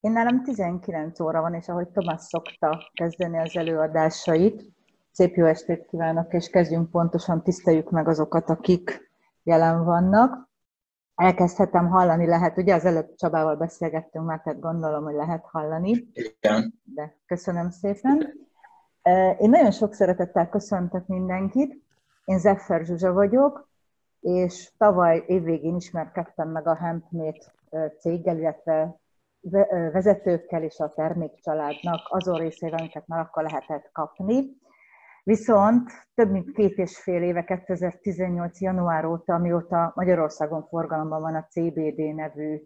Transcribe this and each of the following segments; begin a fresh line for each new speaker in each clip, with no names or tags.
Én nálam 19 óra van, és ahogy Tomás szokta kezdeni az előadásait, szép jó estét kívánok, és kezdjünk pontosan, tiszteljük meg azokat, akik jelen vannak. Elkezdhetem hallani, lehet, ugye az előbb Csabával beszélgettünk már, tehát gondolom, hogy lehet hallani.
Igen.
De köszönöm szépen. Én nagyon sok szeretettel köszöntök mindenkit. Én Zeffer Zsuzsa vagyok, és tavaly évvégén ismerkedtem meg a Hempmate céggel, illetve vezetőkkel és a termékcsaládnak azon részével, amiket már akkor lehetett kapni. Viszont több mint két és fél éve, 2018. január óta, amióta Magyarországon forgalomban van a CBD nevű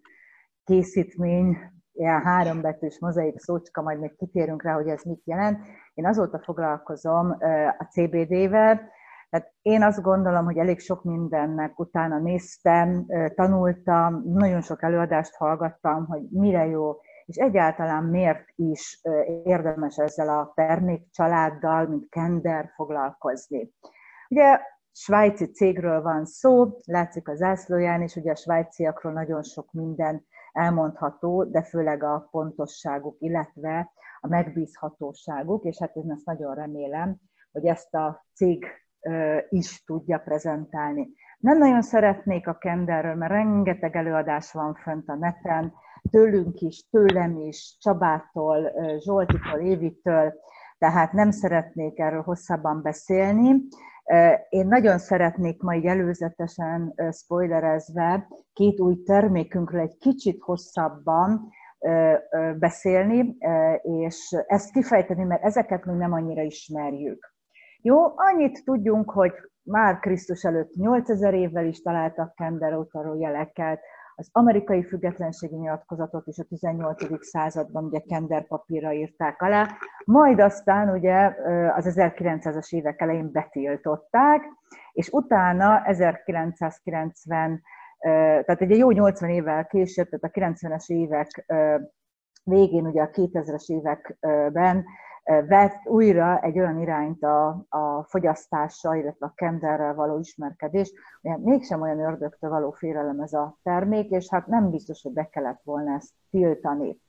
készítmény, ilyen hárombetűs mozaik szócska, majd még kitérünk rá, hogy ez mit jelent. Én azóta foglalkozom a CBD-vel, tehát én azt gondolom, hogy elég sok mindennek utána néztem, tanultam, nagyon sok előadást hallgattam, hogy mire jó, és egyáltalán miért is érdemes ezzel a termékcsaláddal, mint Kender foglalkozni. Ugye svájci cégről van szó, látszik a zászlóján, és ugye a svájciakról nagyon sok minden elmondható, de főleg a pontosságuk, illetve a megbízhatóságuk, és hát én ezt nagyon remélem, hogy ezt a cég is tudja prezentálni. Nem nagyon szeretnék a Kenderről, mert rengeteg előadás van fönt a neten, tőlünk is, tőlem is, Csabától, Zsoltitól, Évitől, tehát nem szeretnék erről hosszabban beszélni. Én nagyon szeretnék majd előzetesen spoilerezve két új termékünkről egy kicsit hosszabban beszélni, és ezt kifejteni, mert ezeket még nem annyira ismerjük. Jó, annyit tudjunk, hogy már Krisztus előtt 8000 évvel is találtak Kender utaló jeleket, az amerikai függetlenségi nyilatkozatot is a 18. században ugye Kender papírra írták alá, majd aztán ugye az 1900-as évek elején betiltották, és utána 1990, tehát egy jó 80 évvel később, tehát a 90-es évek végén, ugye a 2000-es években vett újra egy olyan irányt a, a fogyasztása, illetve a kenderrel való ismerkedés, hogy mégsem olyan ördögtől való félelem ez a termék, és hát nem biztos, hogy be kellett volna ezt tiltani.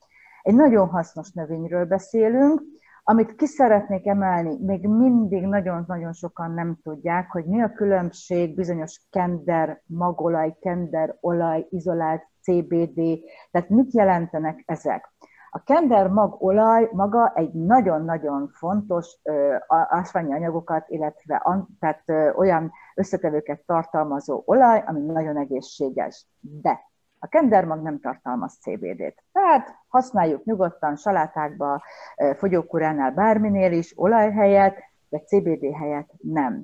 Egy nagyon hasznos növényről beszélünk, amit ki szeretnék emelni, még mindig nagyon-nagyon sokan nem tudják, hogy mi a különbség bizonyos kender magolaj, kender olaj, izolált CBD, tehát mit jelentenek ezek. A kender magolaj maga egy nagyon-nagyon fontos ásványi anyagokat, illetve tehát olyan összetevőket tartalmazó olaj, ami nagyon egészséges. De a kendermag nem tartalmaz CBD-t. Tehát használjuk nyugodtan salátákba, fogyókúránál, bárminél is, olaj helyett, de CBD helyett nem.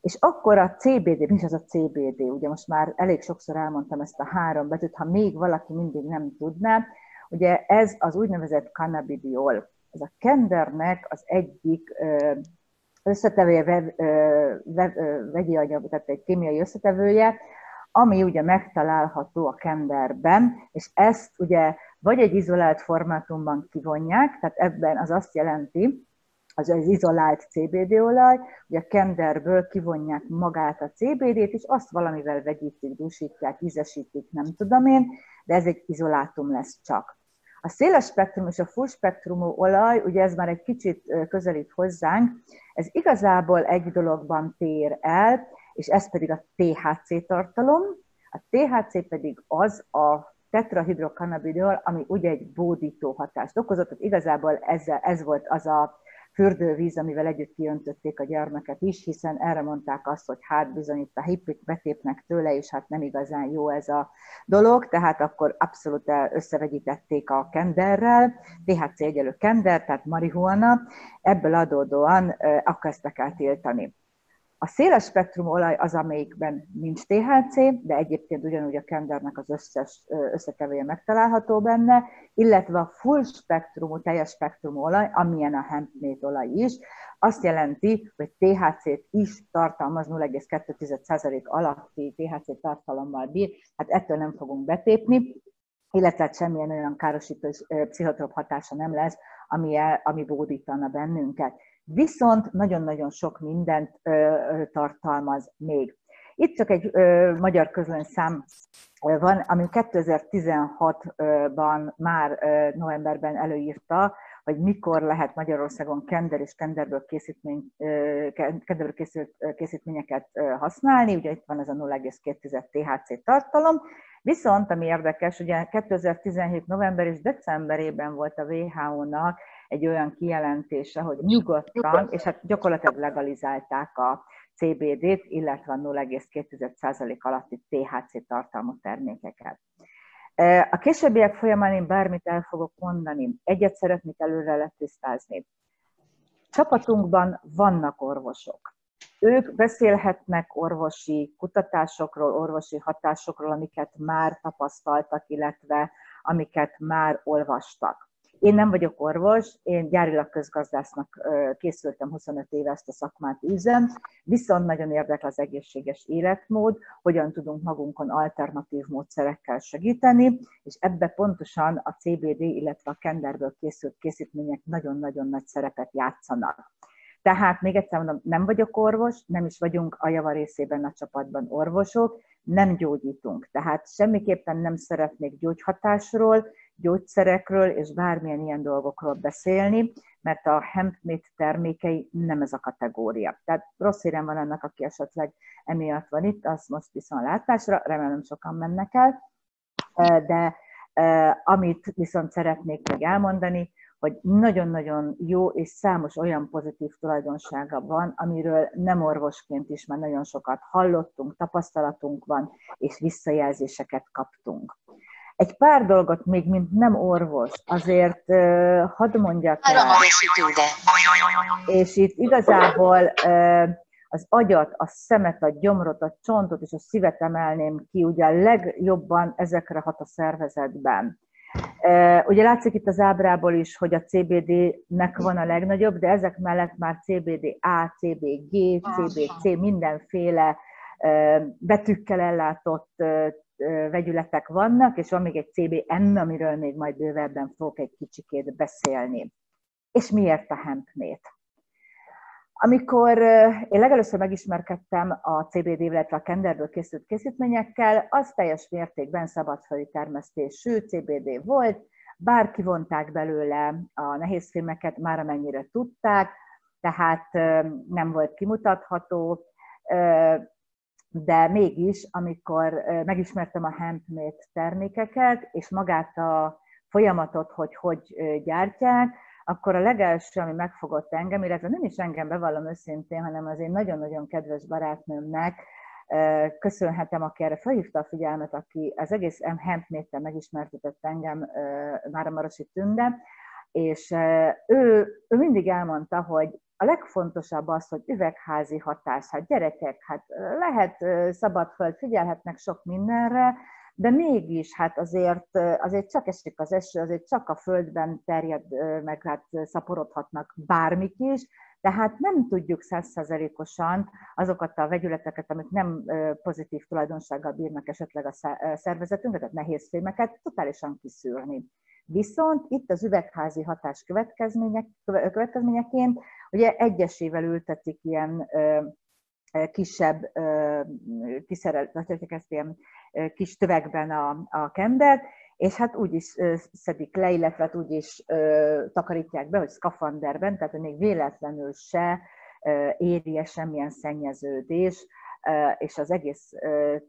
És akkor a CBD, mi is az a CBD? Ugye most már elég sokszor elmondtam ezt a három betűt, ha még valaki mindig nem tudná, Ugye ez az úgynevezett cannabidiol. Ez a kendernek az egyik összetevője, vegyi anyag, tehát egy kémiai összetevője, ami ugye megtalálható a kenderben, és ezt ugye vagy egy izolált formátumban kivonják, tehát ebben az azt jelenti, az az izolált CBD olaj, hogy a kenderből kivonják magát a CBD-t, és azt valamivel vegyítik, dúsítják, ízesítik, nem tudom én, de ez egy izolátum lesz csak. A széles spektrum és a full spektrumú olaj, ugye ez már egy kicsit közelít hozzánk, ez igazából egy dologban tér el, és ez pedig a THC tartalom. A THC pedig az a tetrahidrokannabidiol, ami ugye egy bódító hatást okozott, tehát igazából ez, ez volt az a fürdővíz, amivel együtt kiöntötték a gyermeket is, hiszen erre mondták azt, hogy hát bizony itt a hippik betépnek tőle, és hát nem igazán jó ez a dolog, tehát akkor abszolút összevegyítették a kenderrel, THC egyelő kender, tehát marihuana, ebből adódóan kezdtek el tiltani. A széles spektrum olaj az, amelyikben nincs THC, de egyébként ugyanúgy a kendernek az összes összetevője megtalálható benne, illetve a full spektrumú, teljes spektrumú olaj, amilyen a hempmate olaj is, azt jelenti, hogy THC-t is tartalmaz 0,2% alatti THC tartalommal bír, hát ettől nem fogunk betépni, illetve hát semmilyen olyan károsító pszichotrop hatása nem lesz, ami, el, ami bódítana bennünket viszont nagyon-nagyon sok mindent tartalmaz még. Itt csak egy magyar szám van, ami 2016-ban már novemberben előírta, hogy mikor lehet Magyarországon kender és kenderből, készítmény, kenderből készült készítményeket használni, ugye itt van ez a 0,2 THC tartalom, Viszont, ami érdekes, ugye 2017. november és decemberében volt a WHO-nak egy olyan kijelentése, hogy nyugodtan, és hát gyakorlatilag legalizálták a CBD-t, illetve a 0,2% alatti THC tartalmú termékeket. A későbbiek folyamán én bármit el fogok mondani. Egyet szeretnék előre letisztázni. Csapatunkban vannak orvosok. Ők beszélhetnek orvosi kutatásokról, orvosi hatásokról, amiket már tapasztaltak, illetve amiket már olvastak. Én nem vagyok orvos, én gyárilag közgazdásznak készültem 25 éve ezt a szakmát üzem, viszont nagyon érdekel az egészséges életmód, hogyan tudunk magunkon alternatív módszerekkel segíteni, és ebbe pontosan a CBD, illetve a kenderből készült készítmények nagyon-nagyon nagy szerepet játszanak. Tehát még egyszer mondom, nem vagyok orvos, nem is vagyunk a java részében a csapatban orvosok, nem gyógyítunk. Tehát semmiképpen nem szeretnék gyógyhatásról, gyógyszerekről és bármilyen ilyen dolgokról beszélni, mert a hempmade termékei nem ez a kategória. Tehát rossz hírem van annak, aki esetleg emiatt van itt, azt most viszont látásra, remélem sokan mennek el, de amit viszont szeretnék még elmondani, hogy nagyon-nagyon jó és számos olyan pozitív tulajdonsága van, amiről nem orvosként is már nagyon sokat hallottunk, tapasztalatunk van, és visszajelzéseket kaptunk. Egy pár dolgot még, mint nem orvos, azért uh, hadd mondjak el. És itt igazából uh, az agyat, a szemet, a gyomrot, a csontot és a szívet emelném ki, ugye a legjobban ezekre hat a szervezetben. Ugye látszik itt az ábrából is, hogy a CBD-nek van a legnagyobb, de ezek mellett már CBD-A, CBG, CBC, mindenféle betűkkel ellátott vegyületek vannak, és van még egy CBN, amiről még majd bővebben fogok egy kicsikét beszélni. És miért a hempnét? Amikor én legelőször megismerkedtem a CBD, illetve a kenderből készült készítményekkel, az teljes mértékben szabadföldi termesztésű CBD volt, bár kivonták belőle a nehézfilmeket, már amennyire tudták, tehát nem volt kimutatható, de mégis, amikor megismertem a handmade termékeket, és magát a folyamatot, hogy hogy gyártják, akkor a legelső, ami megfogott engem, illetve nem is engem bevallom őszintén, hanem az én nagyon-nagyon kedves barátnőmnek, köszönhetem, aki erre felhívta a figyelmet, aki az egész handmade megismertetett engem, már a Marosi Tünde, és ő, ő mindig elmondta, hogy a legfontosabb az, hogy üvegházi hatás, hát gyerekek, hát lehet szabadföld, figyelhetnek sok mindenre, de mégis hát azért, azért csak esik az eső, azért csak a földben terjed, meg hát szaporodhatnak bármik is, tehát nem tudjuk százszerzelékosan azokat a vegyületeket, amik nem pozitív tulajdonsággal bírnak esetleg a szervezetünkre, tehát nehéz fémeket, totálisan kiszűrni. Viszont itt az üvegházi hatás következmények, következményeként ugye egyesével ültetik ilyen kisebb kiszereltek ezt ilyen kis tövegben a, a kendert, és hát úgy is szedik le, illetve hát úgy is takarítják be, hogy szkafanderben, tehát még véletlenül se érje semmilyen szennyeződés, és az egész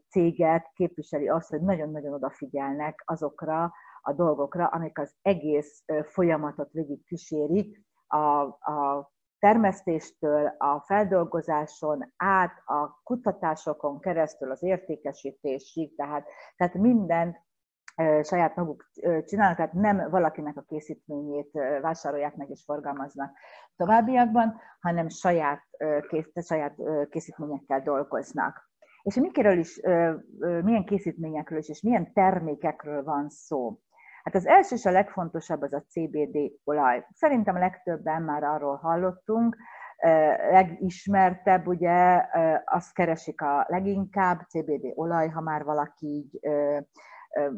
céget képviseli azt, hogy nagyon-nagyon odafigyelnek azokra a dolgokra, amik az egész folyamatot végig kísérik, a, a termesztéstől, a feldolgozáson át, a kutatásokon keresztül az értékesítésig, tehát, tehát mindent saját maguk csinálnak, tehát nem valakinek a készítményét vásárolják meg és forgalmaznak továbbiakban, hanem saját, saját készítményekkel dolgoznak. És mikiről is, milyen készítményekről is, és milyen termékekről van szó. Hát az első és a legfontosabb az a CBD olaj. Szerintem legtöbben már arról hallottunk, legismertebb, ugye azt keresik a leginkább, CBD olaj, ha már valaki így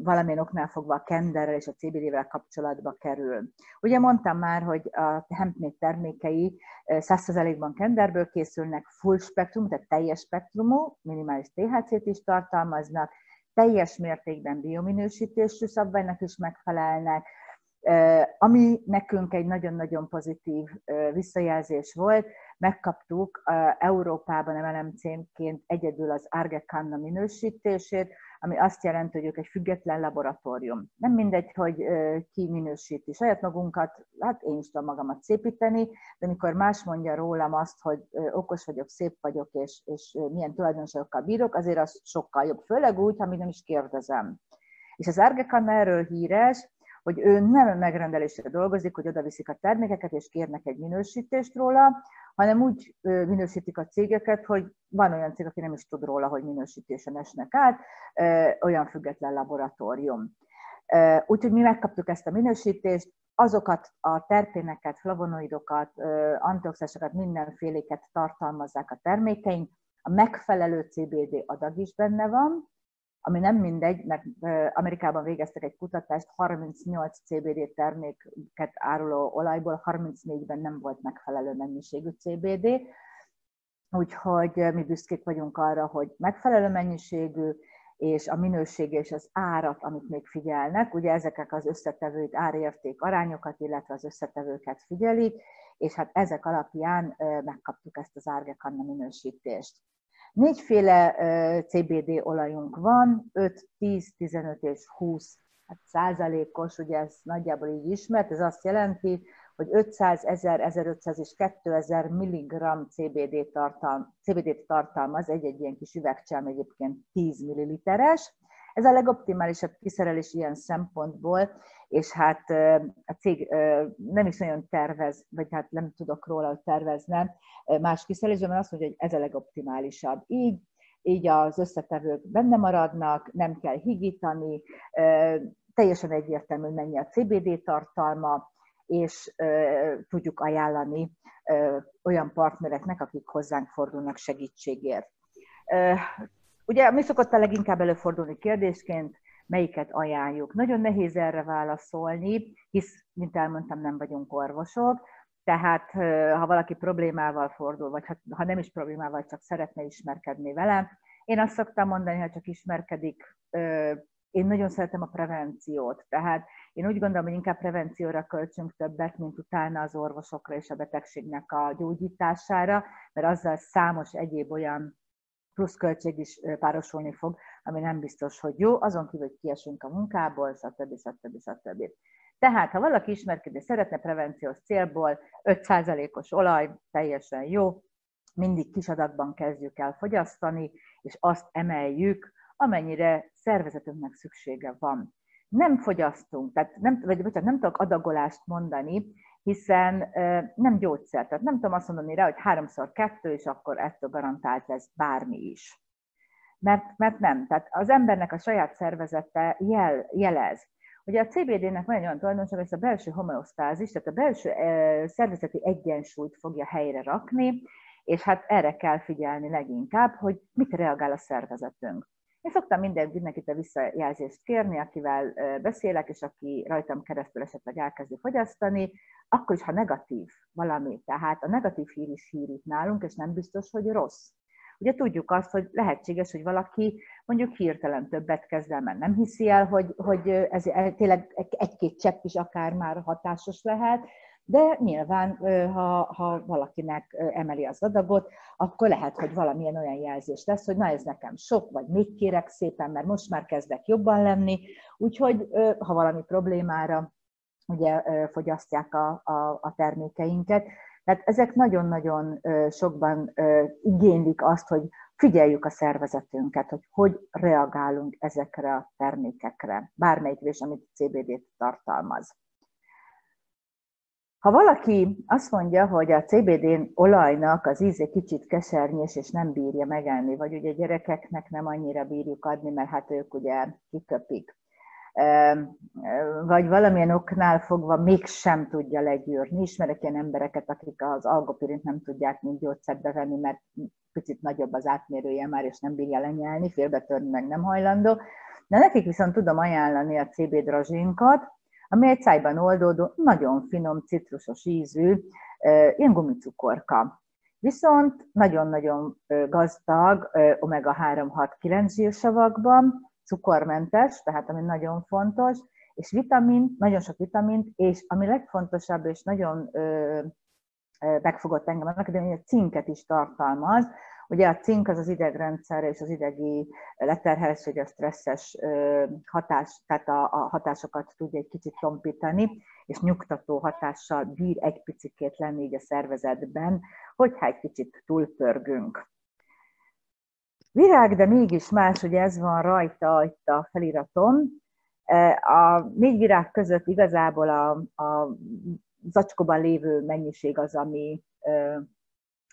valamilyen oknál fogva a kenderrel és a CBD-vel kapcsolatba kerül. Ugye mondtam már, hogy a hempmade termékei 100%-ban kenderből készülnek, full spektrum, tehát teljes spektrumú, minimális THC-t is tartalmaznak, teljes mértékben biominősítésű szabványnak is megfelelnek, ami nekünk egy nagyon-nagyon pozitív visszajelzés volt, megkaptuk Európában MLMC-ként egyedül az Argekanna minősítését, ami azt jelenti, hogy ők egy független laboratórium. Nem mindegy, hogy ki minősíti saját magunkat, hát én is tudom magamat szépíteni, de amikor más mondja rólam azt, hogy okos vagyok, szép vagyok, és, és milyen tulajdonságokkal bírok, azért az sokkal jobb, főleg úgy, ha még nem is kérdezem. És az Argekanna erről híres, hogy ő nem megrendelésre dolgozik, hogy oda viszik a termékeket, és kérnek egy minősítést róla, hanem úgy minősítik a cégeket, hogy van olyan cég, aki nem is tud róla, hogy minősítésen esnek át, olyan független laboratórium. Úgyhogy mi megkaptuk ezt a minősítést, azokat a terpéneket, flavonoidokat, antioxidásokat, mindenféléket tartalmazzák a termékeink, a megfelelő CBD adag is benne van, ami nem mindegy, mert Amerikában végeztek egy kutatást, 38 CBD terméket áruló olajból 34-ben nem volt megfelelő mennyiségű CBD, úgyhogy mi büszkék vagyunk arra, hogy megfelelő mennyiségű, és a minőség és az árat, amit még figyelnek, ugye ezek az összetevők árérték arányokat, illetve az összetevőket figyelik, és hát ezek alapján megkaptuk ezt az Argekanna minősítést. Négyféle CBD olajunk van, 5, 10, 15 és 20 hát százalékos, ugye ez nagyjából így ismert, ez azt jelenti, hogy 500, 1000, 1500 és 2000 mg CBD tartalm, CBD-t tartalmaz egy-egy ilyen kis üvegcsám egyébként 10 milliliteres, ez a legoptimálisabb kiszerelés ilyen szempontból, és hát a cég nem is nagyon tervez, vagy hát nem tudok róla, hogy tervezne más kiszerelésben, mert azt mondja, hogy ez a legoptimálisabb. Így így az összetevők benne maradnak, nem kell higítani, teljesen egyértelmű, mennyi a CBD tartalma, és tudjuk ajánlani olyan partnereknek, akik hozzánk fordulnak segítségért. Ugye mi szokott a leginkább előfordulni kérdésként, melyiket ajánljuk. Nagyon nehéz erre válaszolni, hisz, mint elmondtam, nem vagyunk orvosok, tehát ha valaki problémával fordul, vagy ha nem is problémával, csak szeretne ismerkedni velem, én azt szoktam mondani, ha csak ismerkedik, én nagyon szeretem a prevenciót, tehát én úgy gondolom, hogy inkább prevencióra költsünk többet, mint utána az orvosokra és a betegségnek a gyógyítására, mert azzal számos egyéb olyan pluszköltség is párosulni fog, ami nem biztos, hogy jó, azon kívül, hogy kiesünk a munkából, stb. stb. stb. Tehát, ha valaki ismerkedik, szeretne prevenciós célból, 5%-os olaj, teljesen jó, mindig kis adagban kezdjük el fogyasztani, és azt emeljük, amennyire szervezetünknek szüksége van. Nem fogyasztunk, tehát nem, vagy, vagy nem tudok adagolást mondani, hiszen nem gyógyszer. Tehát nem tudom azt mondani rá, hogy háromszor kettő, és akkor ettől garantált ez bármi is. Mert, mert nem. Tehát az embernek a saját szervezete jel, jelez. Ugye a CBD-nek van egy olyan tulajdonság, hogy ez a belső homeosztázis, tehát a belső szervezeti egyensúlyt fogja helyre rakni, és hát erre kell figyelni leginkább, hogy mit reagál a szervezetünk. Én szoktam minden, mindenkit a visszajelzést kérni, akivel beszélek, és aki rajtam keresztül esetleg elkezdi fogyasztani, akkor is, ha negatív valami, tehát a negatív hír is hír itt nálunk, és nem biztos, hogy rossz. Ugye tudjuk azt, hogy lehetséges, hogy valaki mondjuk hirtelen többet kezd el, mert nem hiszi el, hogy, hogy ez tényleg egy-két csepp is akár már hatásos lehet, de nyilván, ha, ha valakinek emeli az adagot, akkor lehet, hogy valamilyen olyan jelzés lesz, hogy na ez nekem sok, vagy még kérek szépen, mert most már kezdek jobban lenni. Úgyhogy ha valami problémára ugye fogyasztják a, a, a termékeinket. Tehát ezek nagyon-nagyon sokban igénylik azt, hogy figyeljük a szervezetünket, hogy hogy reagálunk ezekre a termékekre, bármelyik is, amit CBD-t tartalmaz. Ha valaki azt mondja, hogy a CBD olajnak az íze kicsit kesernyés, és nem bírja megenni, vagy ugye gyerekeknek nem annyira bírjuk adni, mert hát ők ugye kiköpik, vagy valamilyen oknál fogva mégsem tudja legyűrni. Ismerek ilyen embereket, akik az algopirint nem tudják mint gyógyszert bevenni, mert picit nagyobb az átmérője már, és nem bírja lenyelni, félbetörni meg nem hajlandó. De nekik viszont tudom ajánlani a CB drazsinkat, ami egy szájban oldódó, nagyon finom, citrusos ízű, ilyen gumicukorka. Viszont nagyon-nagyon gazdag omega-3-6-9 zsírsavakban, cukormentes, tehát ami nagyon fontos, és vitamin, nagyon sok vitamint, és ami legfontosabb, és nagyon ö, megfogott engem annak, de a cinket is tartalmaz. Ugye a cink az az idegrendszer és az idegi leterheltség, a stresszes hatás, tehát a, a hatásokat tudja egy kicsit tompítani, és nyugtató hatással bír egy picikét lenni így a szervezetben, hogyha egy kicsit túlpörgünk. Virág, de mégis más, hogy ez van rajta itt a feliratom. E, a négy virág között igazából a, a zacskóban lévő mennyiség az, ami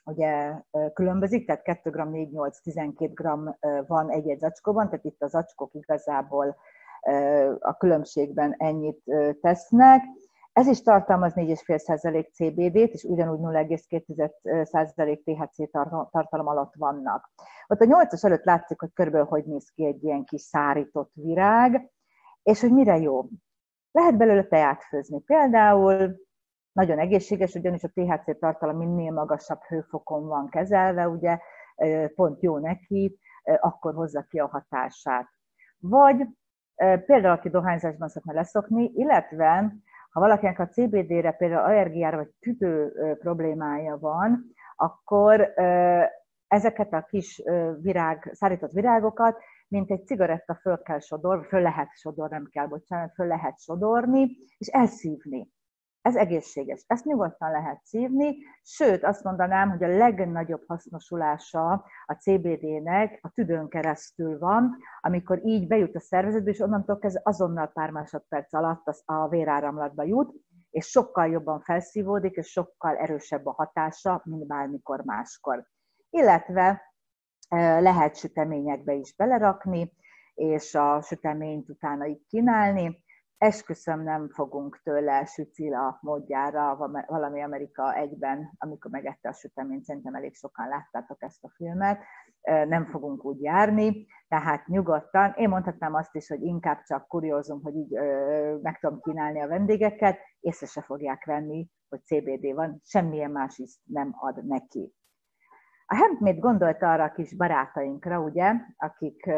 ugye különbözik, tehát 2 g, 4, 8, 12 g van egy-egy zacskóban, tehát itt a zacskók igazából a különbségben ennyit tesznek. Ez is tartalmaz 4,5% CBD-t, és ugyanúgy 0,2% THC tartalom alatt vannak. Ott a 8-as előtt látszik, hogy körülbelül hogy néz ki egy ilyen kis szárított virág, és hogy mire jó. Lehet belőle teát főzni. Például nagyon egészséges, ugyanis a THC tartalom minél magasabb hőfokon van kezelve, ugye pont jó neki, akkor hozza ki a hatását. Vagy például, aki dohányzásban szeretne leszokni, illetve ha valakinek a CBD-re például allergiára vagy tüdő problémája van, akkor ezeket a kis virág, szárított virágokat, mint egy cigaretta föl kell sodor, föl lehet sodor, nem kell, bocsánat, föl lehet sodorni, és elszívni. Ez egészséges. Ezt nyugodtan lehet szívni, sőt azt mondanám, hogy a legnagyobb hasznosulása a CBD-nek a tüdőn keresztül van, amikor így bejut a szervezetbe, és onnantól kezdve azonnal pár másodperc alatt a véráramlatba jut, és sokkal jobban felszívódik, és sokkal erősebb a hatása, mint bármikor máskor. Illetve lehet süteményekbe is belerakni, és a süteményt utána így kínálni, esküszöm nem fogunk tőle sücila módjára valami Amerika egyben, amikor megette a süteményt, szerintem elég sokan láttátok ezt a filmet, nem fogunk úgy járni, tehát nyugodtan. Én mondhatnám azt is, hogy inkább csak kuriózum, hogy így meg tudom kínálni a vendégeket, észre se fogják venni, hogy CBD van, semmilyen más is nem ad neki. A Hempmade gondolt arra a kis barátainkra, ugye, akik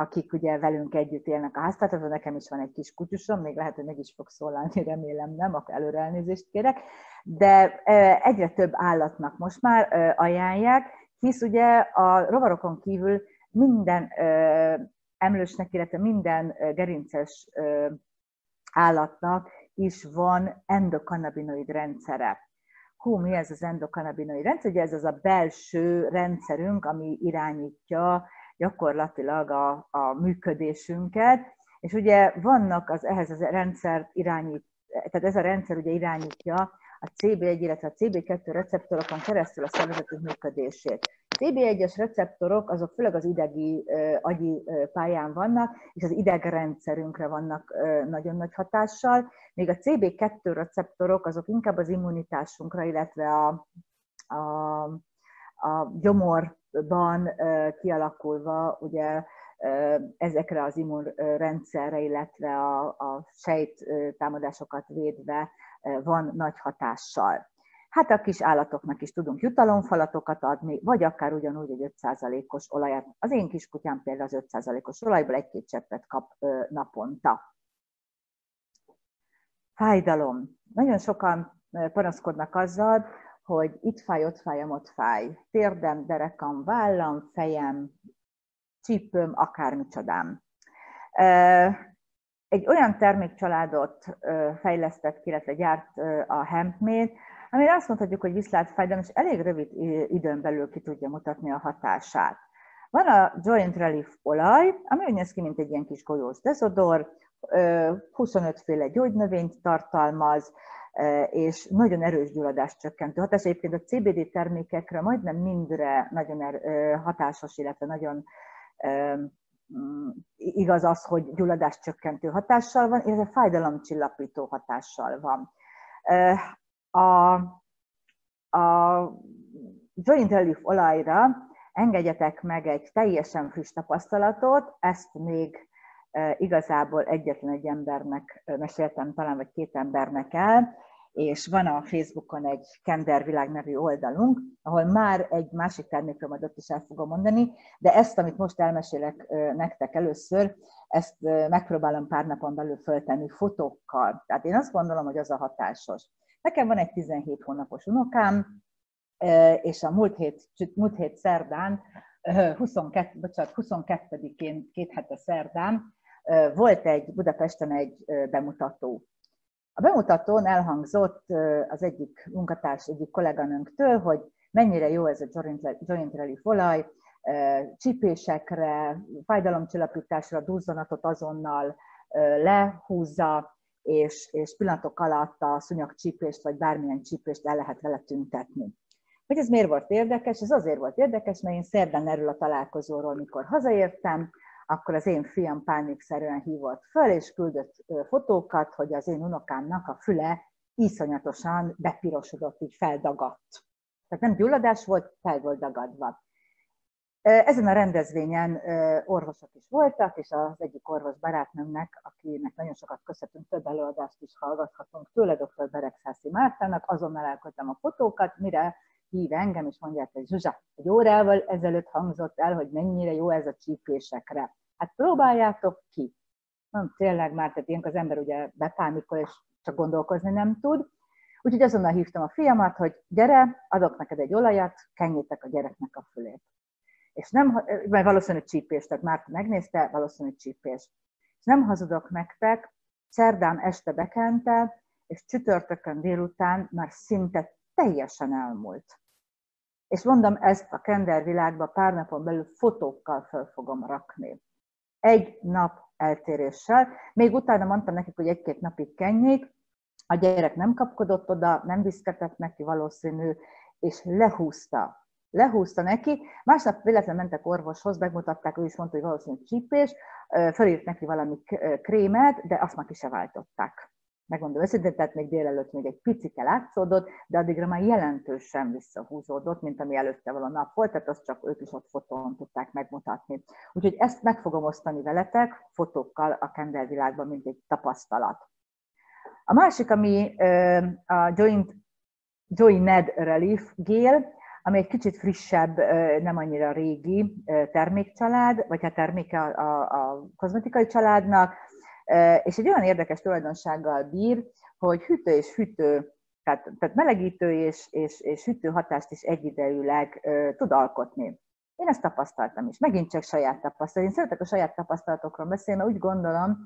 akik ugye velünk együtt élnek a háztartásban, nekem is van egy kis kutyusom, még lehet, hogy meg is fog szólalni, remélem nem, akkor előre elnézést kérek, de egyre több állatnak most már ajánlják, hisz ugye a rovarokon kívül minden emlősnek, illetve minden gerinces állatnak is van endokannabinoid rendszere. Hú, mi ez az endokannabinoid rendszer? Ugye ez az a belső rendszerünk, ami irányítja gyakorlatilag a, a működésünket, és ugye vannak az ehhez az rendszert irányít, tehát ez a rendszer ugye irányítja a CB1, illetve a CB2 receptorokon keresztül a szervezetünk működését. CB1-es receptorok azok főleg az idegi agyi pályán vannak, és az idegrendszerünkre vannak nagyon nagy hatással, még a CB2 receptorok azok inkább az immunitásunkra, illetve a, a, a gyomor ban kialakulva ugye ezekre az immunrendszerre, illetve a, a sejt támadásokat védve van nagy hatással. Hát a kis állatoknak is tudunk jutalomfalatokat adni, vagy akár ugyanúgy egy 5%-os olajat. Az én kiskutyám például az 5%-os olajból egy-két cseppet kap naponta. Fájdalom. Nagyon sokan panaszkodnak azzal, hogy itt fáj, ott fáj, ott fáj. Térdem, derekam, vállam, fejem, csípőm, akármicsodám. Egy olyan termékcsaládot fejlesztett ki, illetve gyárt a Hempmade, amire azt mondhatjuk, hogy viszlátfájdalom, és elég rövid időn belül ki tudja mutatni a hatását. Van a Joint Relief olaj, ami úgy néz ki, mint egy ilyen kis golyós dezodor, 25 féle gyógynövényt tartalmaz, és nagyon erős gyulladás csökkentő hatás. Egyébként a CBD termékekre majdnem mindre nagyon er, hatásos, illetve nagyon mm, igaz az, hogy gyulladás csökkentő hatással van, illetve fájdalomcsillapító hatással van. A, a Joint Relief olajra engedjetek meg egy teljesen friss tapasztalatot, ezt még igazából egyetlen egy embernek meséltem, talán vagy két embernek el, és van a Facebookon egy Kender Világ nevű oldalunk, ahol már egy másik termékről majd ott is el fogom mondani, de ezt, amit most elmesélek nektek először, ezt megpróbálom pár napon belül föltenni fotókkal. Tehát én azt gondolom, hogy az a hatásos. Nekem van egy 17 hónapos unokám, és a múlt hét, múlt hét szerdán, 22, bocsánat, 22-én, két hete szerdán volt egy Budapesten egy bemutató. A bemutatón elhangzott az egyik munkatárs, egyik kolléganőnktől, hogy mennyire jó ez a joint relief olaj, csípésekre, fájdalomcsillapításra, duzzonatot azonnal lehúzza, és, és pillanatok alatt a szúnyogcsípést, vagy bármilyen csípést el lehet vele tüntetni. Hogy ez miért volt érdekes? Ez azért volt érdekes, mert én szerdán erről a találkozóról, mikor hazaértem, akkor az én fiam pánikszerűen hívott föl, és küldött fotókat, hogy az én unokámnak a füle iszonyatosan bepirosodott, így feldagadt. Tehát nem gyulladás volt, fel volt dagadva. Ezen a rendezvényen orvosok is voltak, és az egyik orvos barátnőmnek, akinek nagyon sokat köszönhetünk, több előadást is hallgathatunk tőle, dr. Beregszászi Mártának, azonnal elküldtem a fotókat, mire hív engem, és mondják, hogy Zsuzsa, egy órával ezelőtt hangzott el, hogy mennyire jó ez a csípésekre. Hát próbáljátok ki. Nem, tényleg már, tehát ilyenkor az ember ugye bepánikol, és csak gondolkozni nem tud. Úgyhogy azonnal hívtam a fiamat, hogy gyere, adok neked egy olajat, kenjétek a gyereknek a fülét. És nem, mert valószínűleg csípés, tehát már megnézte, valószínűleg csípés. És nem hazudok nektek, szerdán este bekente, és csütörtökön délután már szinte teljesen elmúlt. És mondom, ezt a Kender világba pár napon belül fotókkal fel fogom rakni. Egy nap eltéréssel. Még utána mondtam nekik, hogy egy-két napig kenjék, a gyerek nem kapkodott oda, nem viszketett neki valószínű, és lehúzta. Lehúzta neki. Másnap véletlenül mentek orvoshoz, megmutatták, ő is mondta, hogy valószínű csípés, fölírt neki valami krémet, de azt már ki se váltották megmondom őszintén, tehát még délelőtt még egy picike látszódott, de addigra már jelentősen visszahúzódott, mint ami előtte való nap volt, tehát azt csak ők is ott fotón tudták megmutatni. Úgyhogy ezt meg fogom osztani veletek fotókkal a Kendall világban, mint egy tapasztalat. A másik, ami a Joint, Joined Relief Gél, ami egy kicsit frissebb, nem annyira régi termékcsalád, vagy hát terméke a, a, a kozmetikai családnak, és egy olyan érdekes tulajdonsággal bír, hogy hűtő és hűtő, tehát, tehát melegítő és, és, és hűtő hatást is egyidejűleg tud alkotni. Én ezt tapasztaltam is, megint csak saját tapasztalat. Én szeretek a saját tapasztalatokról beszélni, mert úgy gondolom,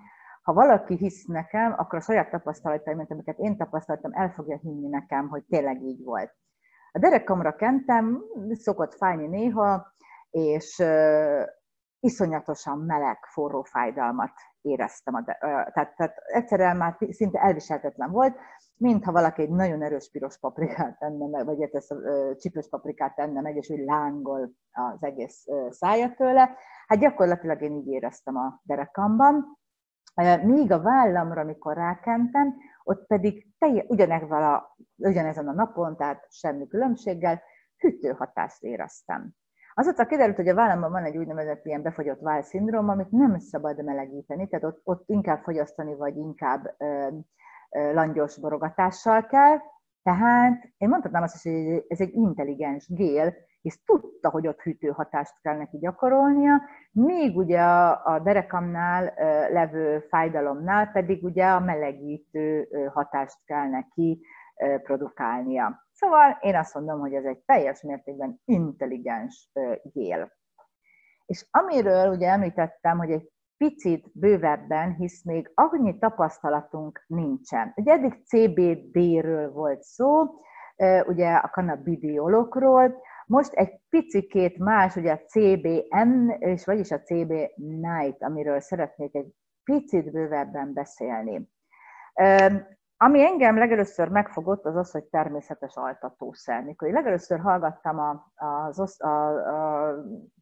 ha valaki hisz nekem, akkor a saját tapasztalataim, amiket én tapasztaltam, el fogja hinni nekem, hogy tényleg így volt. A derekamra kentem, szokott fájni néha, és iszonyatosan meleg, forró fájdalmat éreztem. A, tehát, tehát egyszerűen már szinte elviselhetetlen volt, mintha valaki egy nagyon erős piros paprikát tenne meg, vagy ezt a csipős paprikát tenne meg, és úgy lángol az egész szája tőle. Hát gyakorlatilag én így éreztem a derekamban. Míg a vállamra, amikor rákentem, ott pedig telje, ugyanezen a napon, tehát semmi különbséggel, hűtőhatást éreztem. Azóta kiderült, hogy a vállamban van egy úgynevezett ilyen befagyott válszindróma, amit nem szabad melegíteni, tehát ott, ott inkább fogyasztani, vagy inkább ö, ö, langyos borogatással kell. Tehát én mondhatnám azt is, hogy ez egy intelligens gél, és tudta, hogy ott hűtőhatást kell neki gyakorolnia, még ugye a, a derekamnál levő fájdalomnál pedig ugye a melegítő hatást kell neki produkálnia. Szóval én azt mondom, hogy ez egy teljes mértékben intelligens gél. És amiről ugye említettem, hogy egy picit bővebben, hisz még annyi tapasztalatunk nincsen. Ugye eddig CBD-ről volt szó, ugye a kannabidiolokról, most egy picikét más, ugye a CBN, és vagyis a CB Night, amiről szeretnék egy picit bővebben beszélni. Ami engem legelőször megfogott, az az, hogy természetes altatószer. Mikor én legelőször hallgattam a, az, a, a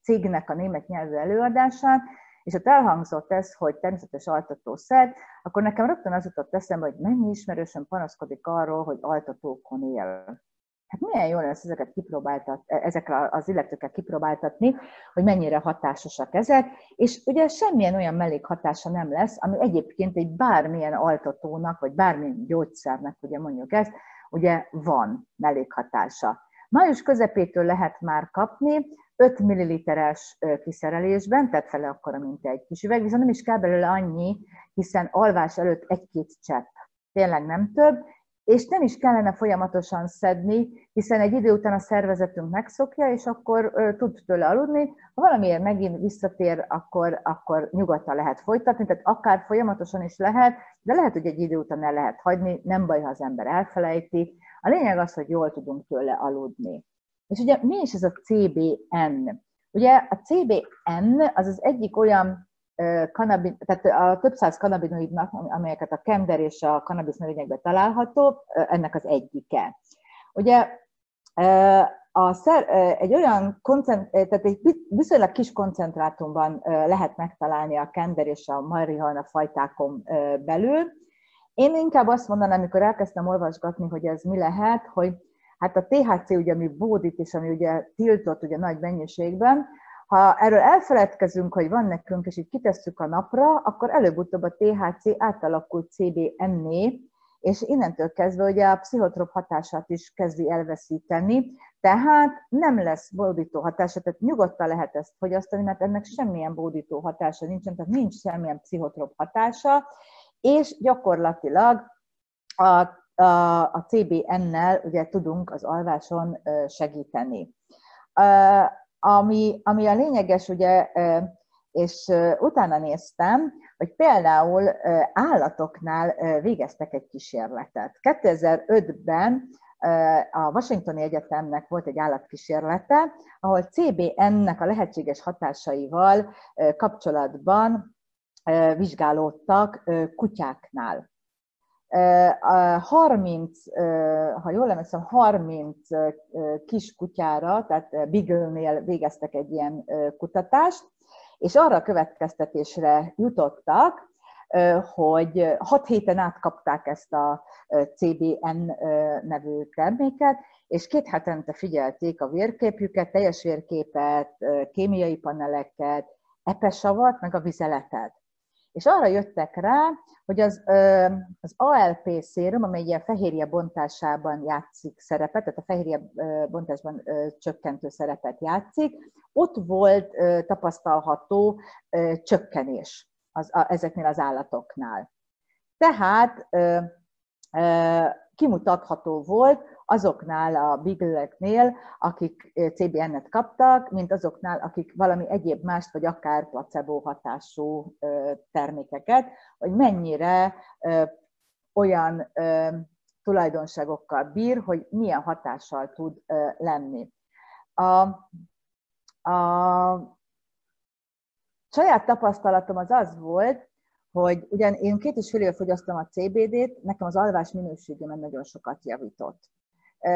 cégnek a német nyelvű előadását, és ott elhangzott ez, hogy természetes altatószer, akkor nekem rögtön az jutott eszembe, hogy mennyi ismerősen panaszkodik arról, hogy altatókon él. Hát milyen jó lesz ezeket kipróbáltat, ezekre az illetőkkel kipróbáltatni, hogy mennyire hatásosak ezek, és ugye semmilyen olyan mellékhatása nem lesz, ami egyébként egy bármilyen altatónak, vagy bármilyen gyógyszernek, ugye mondjuk ezt, ugye van mellékhatása. Május közepétől lehet már kapni 5 ml-es kiszerelésben, tehát fele akkora, mint egy kis üveg, viszont nem is kell belőle annyi, hiszen alvás előtt egy-két csepp, tényleg nem több, és nem is kellene folyamatosan szedni, hiszen egy idő után a szervezetünk megszokja, és akkor ö, tud tőle aludni. Ha valamiért megint visszatér, akkor, akkor nyugodtan lehet folytatni, tehát akár folyamatosan is lehet, de lehet, hogy egy idő után el lehet hagyni, nem baj, ha az ember elfelejti. A lényeg az, hogy jól tudunk tőle aludni. És ugye mi is ez a CBN? Ugye a CBN az az egyik olyan kanabin, tehát a több száz kanabinoidnak, amelyeket a kender és a kannabisz növényekben található, ennek az egyike. Ugye a szer, egy olyan koncent, tehát egy viszonylag kis koncentrátumban lehet megtalálni a kender és a marihuana fajtákon belül. Én inkább azt mondanám, amikor elkezdtem olvasgatni, hogy ez mi lehet, hogy hát a THC, ugye, ami bódít, és ami ugye tiltott ugye nagy mennyiségben, ha erről elfeledkezünk, hogy van nekünk, és így kitesszük a napra, akkor előbb-utóbb a THC átalakul CBN-né, és innentől kezdve ugye a pszichotrop hatását is kezdi elveszíteni, tehát nem lesz bódító hatása, tehát nyugodtan lehet ezt fogyasztani, mert ennek semmilyen bódító hatása nincsen, tehát nincs semmilyen pszichotrop hatása, és gyakorlatilag a, a, a CBN-nel ugye tudunk az alváson segíteni. Ami, ami a lényeges, ugye, és utána néztem, hogy például állatoknál végeztek egy kísérletet. 2005-ben a Washingtoni Egyetemnek volt egy állatkísérlete, ahol CBN-nek a lehetséges hatásaival kapcsolatban vizsgálódtak kutyáknál. 30, ha jól emlékszem, 30 kis kutyára, tehát Beagle-nél végeztek egy ilyen kutatást, és arra a következtetésre jutottak, hogy 6 héten át kapták ezt a CBN nevű terméket, és két hetente figyelték a vérképjüket, teljes vérképet, kémiai paneleket, epesavat, meg a vizeletet és arra jöttek rá, hogy az, az ALP szérum, amely ilyen fehérje bontásában játszik szerepet, tehát a fehérje bontásban csökkentő szerepet játszik, ott volt tapasztalható csökkenés az, a, ezeknél az állatoknál. Tehát kimutatható volt, azoknál a bigleknél, akik CBN-et kaptak, mint azoknál, akik valami egyéb mást, vagy akár placebo hatású termékeket, hogy mennyire olyan tulajdonságokkal bír, hogy milyen hatással tud lenni. A, a saját tapasztalatom az az volt, hogy ugyan én két és fél éve fogyasztom a CBD-t, nekem az alvás minőségemen nagyon sokat javított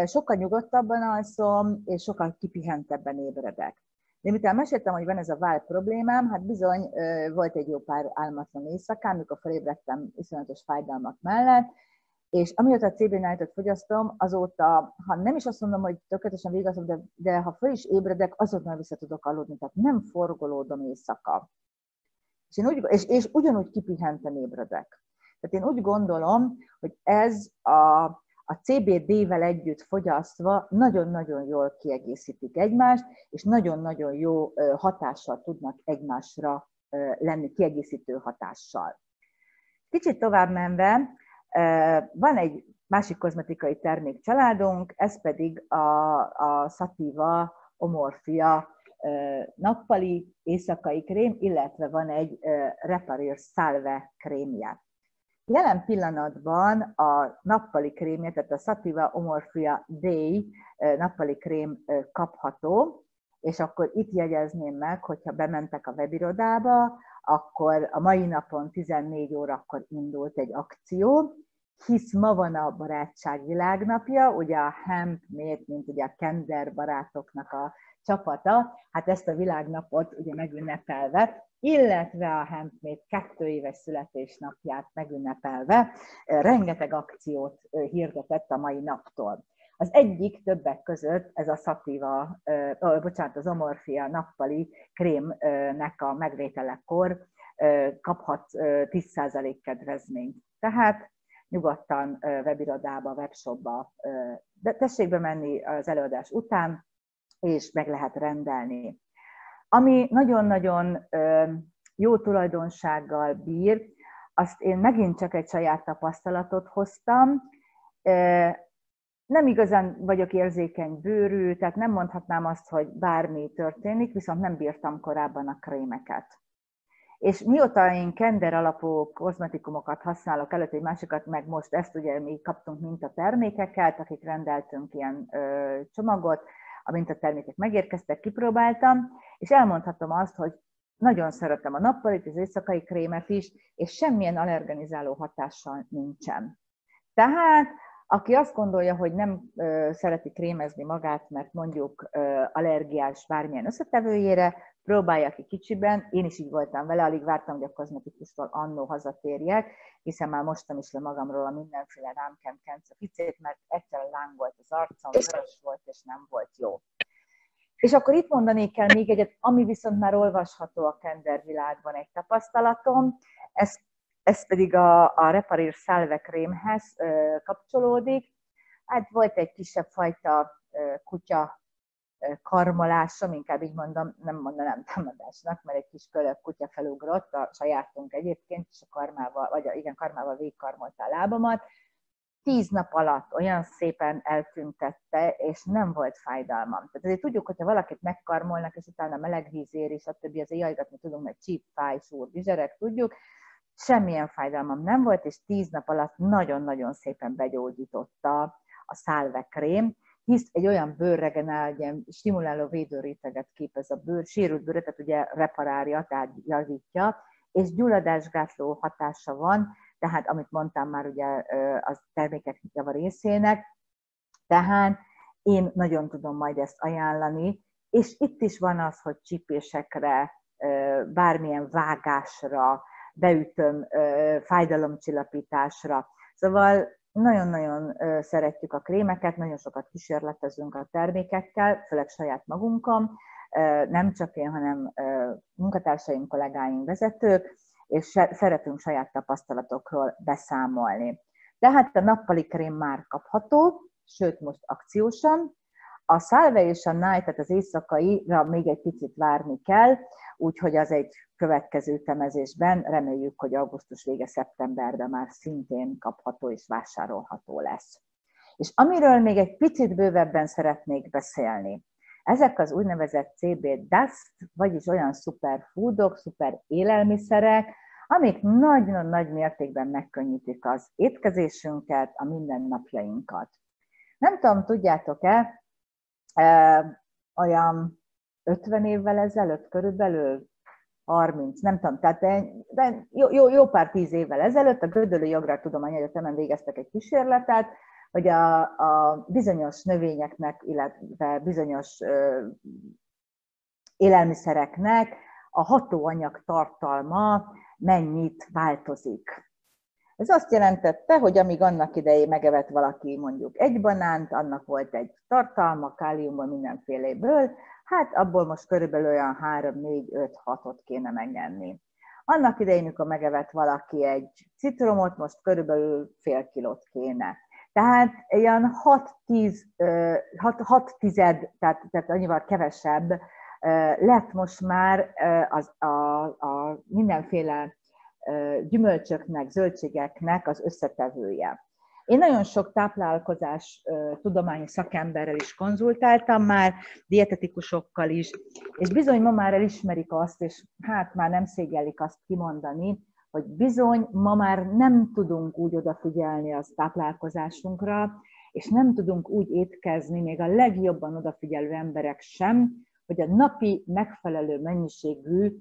sokkal nyugodtabban alszom, és sokkal kipihentebben ébredek. De miután meséltem, hogy van ez a vál problémám, hát bizony volt egy jó pár álmatlan éjszakám, mikor felébredtem iszonyatos fájdalmak mellett, és amióta a CB Night-ot fogyasztom, azóta, ha nem is azt mondom, hogy tökéletesen végazom, de, de ha fel is ébredek, azonnal vissza tudok aludni, tehát nem forgolódom éjszaka. És, én úgy, és, és ugyanúgy kipihenten ébredek. Tehát én úgy gondolom, hogy ez a, a CBD-vel együtt fogyasztva nagyon-nagyon jól kiegészítik egymást, és nagyon-nagyon jó hatással tudnak egymásra lenni, kiegészítő hatással. Kicsit tovább menve, van egy másik kozmetikai termék családunk, ez pedig a, a Sativa Omorfia nappali éjszakai krém, illetve van egy Reparir Salve krémje. Jelen pillanatban a nappali krémje, tehát a Sativa Omorphia Day nappali krém kapható, és akkor itt jegyezném meg, hogyha bementek a webirodába, akkor a mai napon 14 órakor indult egy akció, hisz ma van a barátság világnapja, ugye a hemp, mint ugye a kender barátoknak a csapata, hát ezt a világnapot ugye megünnepelve, illetve a Handmade kettő éves születésnapját megünnepelve rengeteg akciót hirdetett a mai naptól. Az egyik többek között ez a szativa, ö, bocsánat, az omorfia nappali krémnek a megvételekor kaphat 10% kedvezményt. Tehát nyugodtan webirodába, webshopba, de tessék bemenni az előadás után, és meg lehet rendelni. Ami nagyon-nagyon jó tulajdonsággal bír, azt én megint csak egy saját tapasztalatot hoztam. Nem igazán vagyok érzékeny bőrű, tehát nem mondhatnám azt, hogy bármi történik, viszont nem bírtam korábban a krémeket. És mióta én kender alapú kozmetikumokat használok előtt, egy másikat, meg most ezt ugye mi kaptunk mint a termékeket, akik rendeltünk ilyen ö, csomagot, amint a termékek megérkeztek, kipróbáltam, és elmondhatom azt, hogy nagyon szeretem a nappalit, az éjszakai krémet is, és semmilyen allergenizáló hatással nincsen. Tehát, aki azt gondolja, hogy nem ö, szereti krémezni magát, mert mondjuk ö, allergiás bármilyen összetevőjére, próbálja ki kicsiben. Én is így voltam vele, alig vártam, hogy a kozmetikustól annó hazatérjek, hiszen már mostam is le magamról a mindenféle rámkem ficét, mert egyszerűen láng volt az arcom, vörös volt, és nem volt jó. És akkor itt mondanék el még egyet, ami viszont már olvasható a Kender világban egy tapasztalatom, ez, ez pedig a, a Reparir Salve krémhez kapcsolódik. Hát volt egy kisebb fajta kutya karmolásom, inkább így mondom, nem mondanám támadásnak, mert egy kis kölök kutya felugrott, a sajátunk egyébként, és a karmával, vagy a, igen, karmával végigkarmolta a lábamat. Tíz nap alatt olyan szépen eltüntette, és nem volt fájdalmam. Tehát azért tudjuk, hogyha valakit megkarmolnak, és utána meleg víz ér, és a többi azért jajgatni tudunk, mert csíp, fáj, súr, bizserek, tudjuk, semmilyen fájdalmam nem volt, és tíz nap alatt nagyon-nagyon szépen begyógyította a szálvekrém, hisz egy olyan bőrregenál, ilyen stimuláló védőréteget képez a bőr, sérült bőre, tehát ugye reparálja, tehát javítja, és gyulladásgátló hatása van, tehát amit mondtam már ugye az termékek java részének, tehát én nagyon tudom majd ezt ajánlani, és itt is van az, hogy csípésekre, bármilyen vágásra, beütöm, fájdalomcsillapításra. Szóval nagyon-nagyon szeretjük a krémeket, nagyon sokat kísérletezünk a termékekkel, főleg saját magunkon, nem csak én, hanem munkatársaink, kollégáink, vezetők, és szeretünk saját tapasztalatokról beszámolni. Tehát a nappali krém már kapható, sőt most akciósan, a a Night, tehát az éjszakaira még egy picit várni kell, úgyhogy az egy következő temezésben reméljük, hogy augusztus vége szeptemberben már szintén kapható és vásárolható lesz. És amiről még egy picit bővebben szeretnék beszélni, ezek az úgynevezett CB dust, vagyis olyan szuperfoodok, szuper élelmiszerek, amik nagyon nagy mértékben megkönnyítik az étkezésünket, a mindennapjainkat. Nem tudom, tudjátok-e, olyan 50 évvel ezelőtt körülbelül 30, nem tudom, tehát de, jó, jó, jó pár tíz évvel ezelőtt a Gödöllői Agrártudományi Egyetemen végeztek egy kísérletet, hogy a, a bizonyos növényeknek, illetve bizonyos ö, élelmiszereknek a hatóanyag tartalma mennyit változik. Ez azt jelentette, hogy amíg annak idején megevett valaki mondjuk egy banánt, annak volt egy tartalma, káliumban mindenféléből, hát abból most körülbelül olyan 3, 4, 5, 6-ot kéne megenni. Annak idején, amikor megevett valaki egy citromot, most körülbelül fél kilót kéne. Tehát ilyen 6-10, 6 tized, tehát, tehát annyival kevesebb lett most már az, a, a mindenféle gyümölcsöknek, zöldségeknek az összetevője. Én nagyon sok táplálkozás tudományi szakemberrel is konzultáltam már, dietetikusokkal is, és bizony ma már elismerik azt, és hát már nem szégyellik azt kimondani, hogy bizony ma már nem tudunk úgy odafigyelni az táplálkozásunkra, és nem tudunk úgy étkezni, még a legjobban odafigyelő emberek sem, hogy a napi megfelelő mennyiségű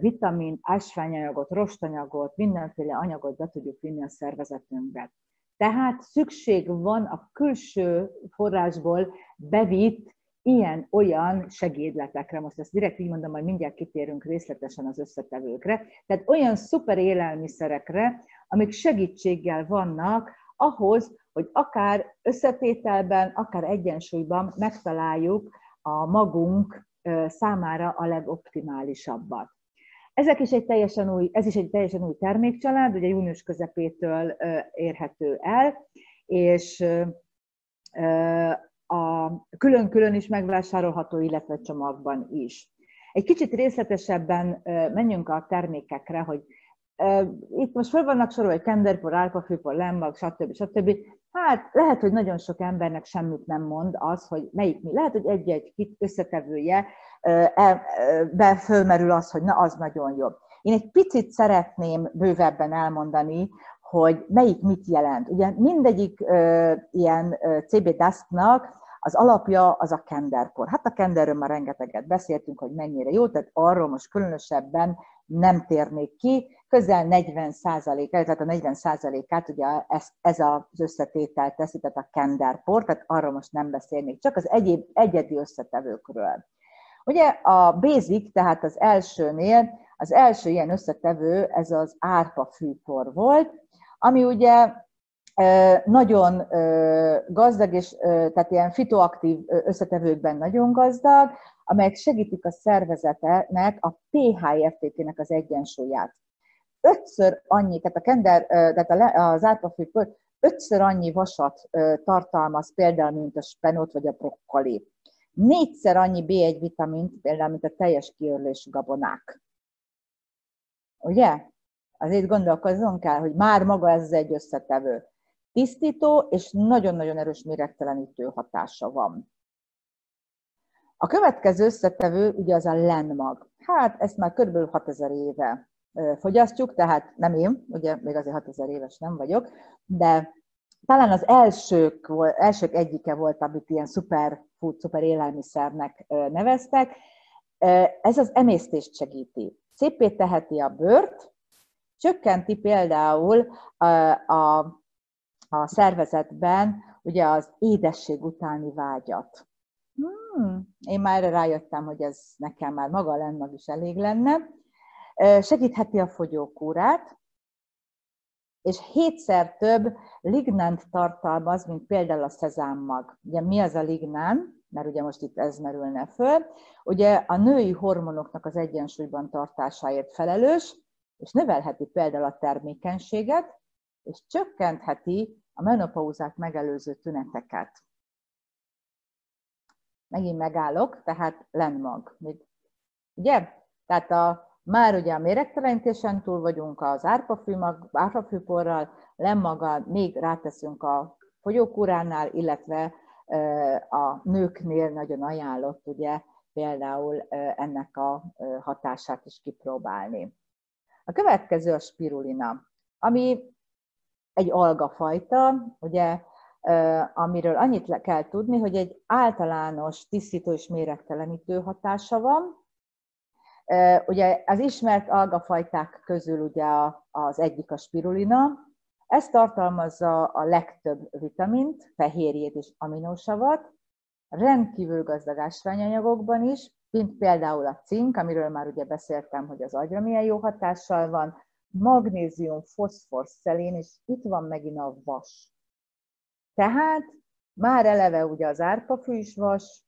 vitamin, ásványanyagot, rostanyagot, mindenféle anyagot be tudjuk vinni a szervezetünkbe. Tehát szükség van a külső forrásból bevitt ilyen-olyan segédletekre. Most ezt direkt így mondom, majd mindjárt kitérünk részletesen az összetevőkre. Tehát olyan szuper élelmiszerekre, amik segítséggel vannak ahhoz, hogy akár összetételben, akár egyensúlyban megtaláljuk a magunk számára a legoptimálisabbat. Ezek is egy teljesen új, ez is egy teljesen új termékcsalád, ugye június közepétől érhető el, és a külön-külön is megvásárolható, illetve csomagban is. Egy kicsit részletesebben menjünk a termékekre, hogy itt most fel vannak sorolva, hogy kenderpor, álpafűpor, lembag, stb. stb. Hát lehet, hogy nagyon sok embernek semmit nem mond az, hogy melyik mi. Lehet, hogy egy-egy összetevője e, befölmerül az, hogy na, az nagyon jobb. Én egy picit szeretném bővebben elmondani, hogy melyik mit jelent. Ugye mindegyik ö, ilyen CB Dusknak az alapja az a kenderpor. Hát a kenderről már rengeteget beszéltünk, hogy mennyire jó, tehát arról most különösebben nem térnék ki. Közel 40 százalék, tehát a 40 százalékát ugye ez, ez az összetétel teszi, tehát a kenderpor, tehát arról most nem beszélnék, csak az egyéb egyedi összetevőkről. Ugye a basic, tehát az elsőnél, az első ilyen összetevő, ez az árpa fűpor volt, ami ugye nagyon gazdag, és tehát ilyen fitoaktív összetevőkben nagyon gazdag, amelyek segítik a szervezetnek a pH értékének az egyensúlyát. Ötször annyi, tehát a kender, tehát az árpafűpör ötször annyi vasat tartalmaz például, mint a spenót vagy a brokkoli. Négyszer annyi B1 vitamint, például, mint a teljes kiörlésű gabonák. Ugye? Azért gondolkozzon kell, hogy már maga ez egy összetevő. Tisztító és nagyon-nagyon erős méregtelenítő hatása van. A következő összetevő ugye az a lenmag. Hát ezt már kb. 6000 éve fogyasztjuk, tehát nem én, ugye még azért 6000 éves nem vagyok, de talán az elsők, elsők egyike volt, amit ilyen szuperfood, szuper élelmiszernek neveztek. Ez az emésztést segíti. Szépé teheti a bőrt, csökkenti például a, a, a szervezetben ugye az édesség utáni vágyat. Hmm, én már rájöttem, hogy ez nekem már maga lenne, is elég lenne. Segítheti a fogyókúrát, és hétszer több lignant tartalmaz, mint például a szezámmag. Ugye mi az a lignán? Mert ugye most itt ez merülne föl. Ugye a női hormonoknak az egyensúlyban tartásáért felelős, és növelheti például a termékenységet, és csökkentheti a menopauzát megelőző tüneteket. Megint megállok, tehát lenmag. Ugye? Tehát a, már ugye a méregtelenítésen túl vagyunk az árpafűmag, árpafűporral, lemmagal, még ráteszünk a fogyókúránál, illetve a nőknél nagyon ajánlott ugye például ennek a hatását is kipróbálni. A következő a spirulina, ami egy algafajta, ugye, amiről annyit kell tudni, hogy egy általános tisztító és méregtelenítő hatása van. Ugye az ismert algafajták közül ugye az egyik a spirulina, ez tartalmazza a legtöbb vitamint, fehérjét és aminósavat, rendkívül gazdag ásványanyagokban is, mint például a cink, amiről már ugye beszéltem, hogy az agyra milyen jó hatással van, magnézium, foszfor, szelén, és itt van megint a vas. Tehát már eleve ugye az árpafű is vas,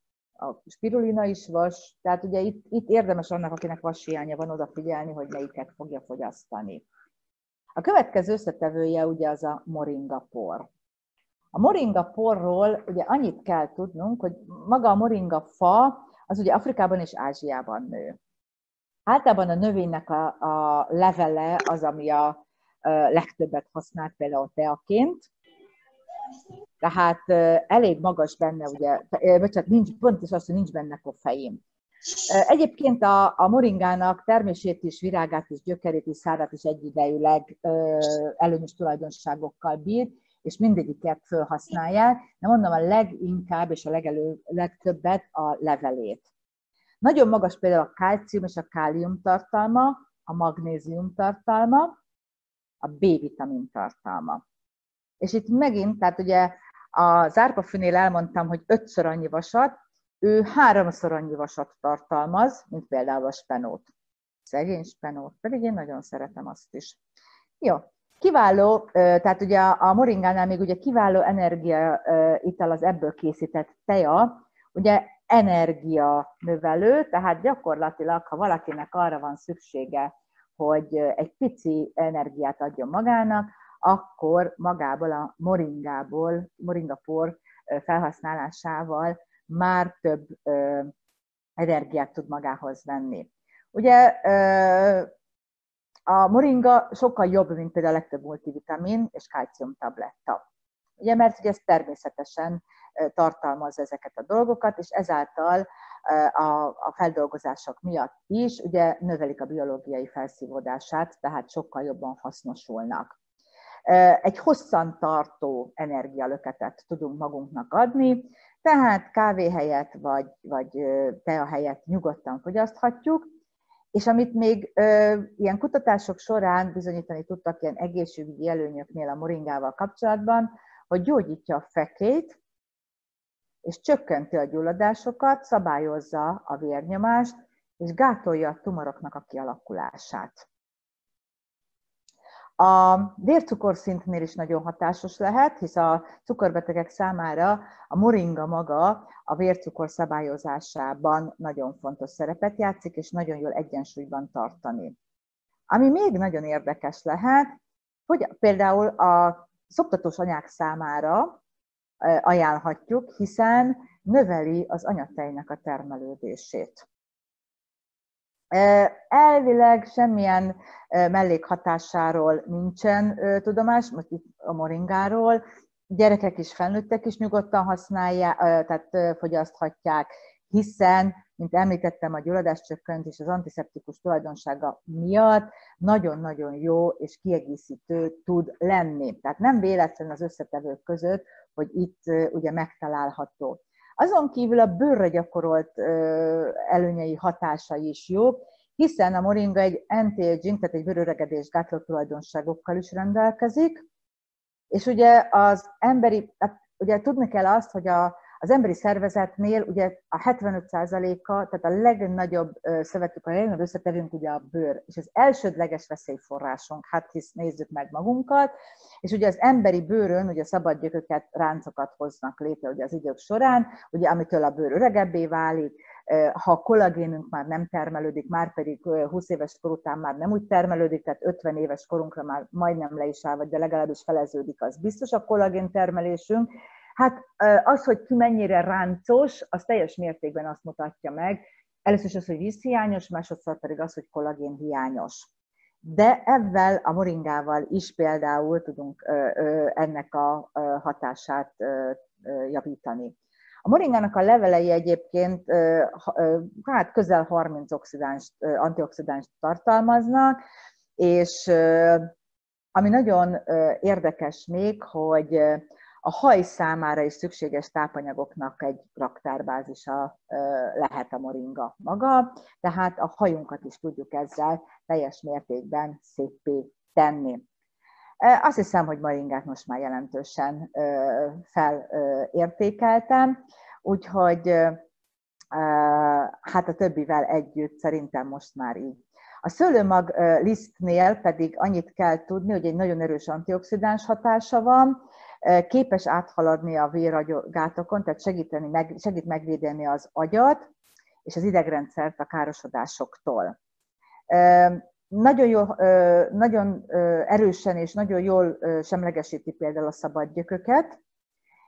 a spirulina is vas, tehát ugye itt, itt érdemes annak, akinek vashiánya van, odafigyelni, hogy melyiket fogja fogyasztani. A következő összetevője ugye az a moringa por. A moringa porról ugye annyit kell tudnunk, hogy maga a moringa fa az ugye Afrikában és Ázsiában nő. Általában a növénynek a, a levele az, ami a, a legtöbbet használt például teaként, tehát elég magas benne, ugye, bocsánat, nincs, pont is az, hogy nincs benne koffein. Egyébként a, a moringának termését is, virágát is, gyökerét is, szárát is egyidejűleg előnyös tulajdonságokkal bír, és mindegyiket felhasználják, de mondom a leginkább és a legelő, legtöbbet a levelét. Nagyon magas például a kalcium és a kálium tartalma, a magnézium tartalma, a B-vitamin tartalma. És itt megint, tehát ugye a zárpafűnél elmondtam, hogy ötször annyi vasat, ő háromszor annyi vasat tartalmaz, mint például a spenót. Szegény spenót, pedig én nagyon szeretem azt is. Jó, Kiváló, tehát ugye a moringánál még ugye kiváló energia ital az ebből készített teja, ugye energia növelő, tehát gyakorlatilag, ha valakinek arra van szüksége, hogy egy pici energiát adjon magának, akkor magából a moringából, moringapor felhasználásával már több energiát tud magához venni. Ugye a moringa sokkal jobb, mint például a legtöbb multivitamin és kalcium tabletta. Ugye, mert ugye ez természetesen tartalmaz ezeket a dolgokat, és ezáltal a, feldolgozások miatt is ugye növelik a biológiai felszívódását, tehát sokkal jobban hasznosulnak. Egy hosszan tartó energialöketet tudunk magunknak adni, tehát kávé helyett vagy, vagy tea helyett nyugodtan fogyaszthatjuk, és amit még ö, ilyen kutatások során bizonyítani tudtak ilyen egészségügyi előnyöknél a moringával kapcsolatban, hogy gyógyítja a fekét, és csökkenti a gyulladásokat, szabályozza a vérnyomást, és gátolja a tumoroknak a kialakulását. A vércukorszintnél is nagyon hatásos lehet, hisz a cukorbetegek számára a moringa maga a vércukor szabályozásában nagyon fontos szerepet játszik, és nagyon jól egyensúlyban tartani. Ami még nagyon érdekes lehet, hogy például a szoptatós anyák számára ajánlhatjuk, hiszen növeli az anyatejnek a termelődését. Elvileg semmilyen mellékhatásáról nincsen tudomás, most itt a moringáról, gyerekek is, felnőttek is nyugodtan használják, tehát fogyaszthatják, hiszen, mint említettem, a gyulladáscsökkentés az antiszeptikus tulajdonsága miatt nagyon-nagyon jó és kiegészítő tud lenni. Tehát nem véletlen az összetevők között, hogy itt ugye megtalálható. Azon kívül a bőrre gyakorolt előnyei, hatásai is jók, hiszen a moringa egy anti-aging, tehát egy bőröregedés gátló tulajdonságokkal is rendelkezik, és ugye az emberi, hát ugye tudni kell azt, hogy a, az emberi szervezetnél ugye a 75%-a, tehát a legnagyobb szövetük, a legnagyobb összetevünk ugye a bőr, és az elsődleges veszélyforrásunk, hát hisz nézzük meg magunkat, és ugye az emberi bőrön ugye szabad gyököket, ráncokat hoznak létre ugye az idők során, ugye amitől a bőr öregebbé válik, ha a kollagénünk már nem termelődik, már pedig 20 éves kor után már nem úgy termelődik, tehát 50 éves korunkra már majdnem le is áll, vagy de legalábbis feleződik, az biztos a kollagén termelésünk, Hát az, hogy ki mennyire ráncos, az teljes mértékben azt mutatja meg, először is az, hogy vízhiányos, másodszor pedig az, hogy kollagén hiányos. De ebben a moringával is például tudunk ennek a hatását javítani. A moringának a levelei egyébként hát közel 30 oxidáns, antioxidáns tartalmaznak, és ami nagyon érdekes még, hogy a haj számára is szükséges tápanyagoknak egy raktárbázisa lehet a moringa maga, tehát a hajunkat is tudjuk ezzel teljes mértékben szépé tenni. Azt hiszem, hogy moringát most már jelentősen felértékeltem, úgyhogy hát a többivel együtt szerintem most már így. A szőlőmag lisztnél pedig annyit kell tudni, hogy egy nagyon erős antioxidáns hatása van, képes áthaladni a véragygátokon, tehát segíteni, meg, segít megvédeni az agyat és az idegrendszert a károsodásoktól. Nagyon, jó, nagyon erősen és nagyon jól semlegesíti például a szabad gyököket,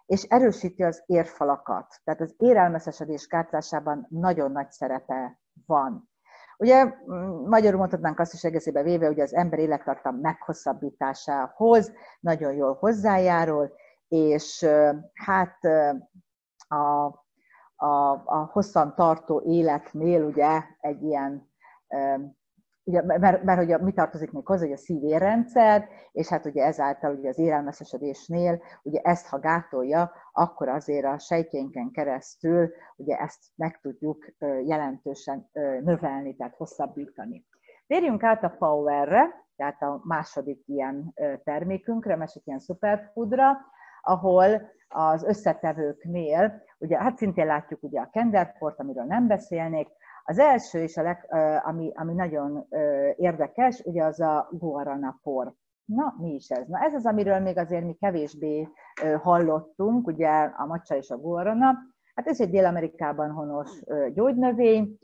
és erősíti az érfalakat. Tehát az érelmeszesedés gátlásában nagyon nagy szerepe van. Ugye magyarul mondhatnánk azt is egészében véve, hogy az ember élettartam meghosszabbításához nagyon jól hozzájárul, és hát a, a, a hosszan tartó életnél ugye egy ilyen ugye, mert, mert ugye mi tartozik még hozzá, hogy a szívérrendszer, és hát ugye ezáltal ugye az élelmesesedésnél, ugye ezt ha gátolja, akkor azért a sejtjénken keresztül ugye ezt meg tudjuk jelentősen növelni, tehát hosszabbítani. Térjünk át a Powerre, tehát a második ilyen termékünkre, másik ilyen superfoodra, ahol az összetevőknél, ugye hát szintén látjuk ugye a kenderport, amiről nem beszélnék, az első és a leg, ami, ami nagyon érdekes, ugye az a guarana por. Na, mi is ez? Na, ez az, amiről még azért mi kevésbé hallottunk, ugye a macsa és a guarana. Hát ez egy Dél-Amerikában honos gyógynövény,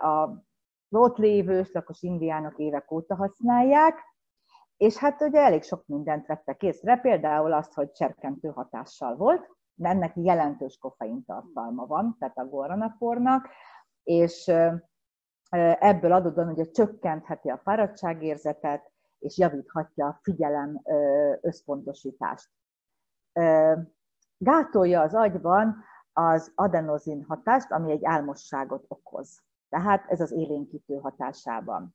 a ott lévő lakos indiánok évek óta használják, és hát ugye elég sok mindent vettek észre, például azt, hogy cserkentő hatással volt, de ennek jelentős koffein tartalma van, tehát a guaranapornak, és ebből adódóan ugye csökkentheti a fáradtságérzetet, és javíthatja a figyelem összpontosítást. Gátolja az agyban az adenozin hatást, ami egy álmosságot okoz. Tehát ez az élénkítő hatásában.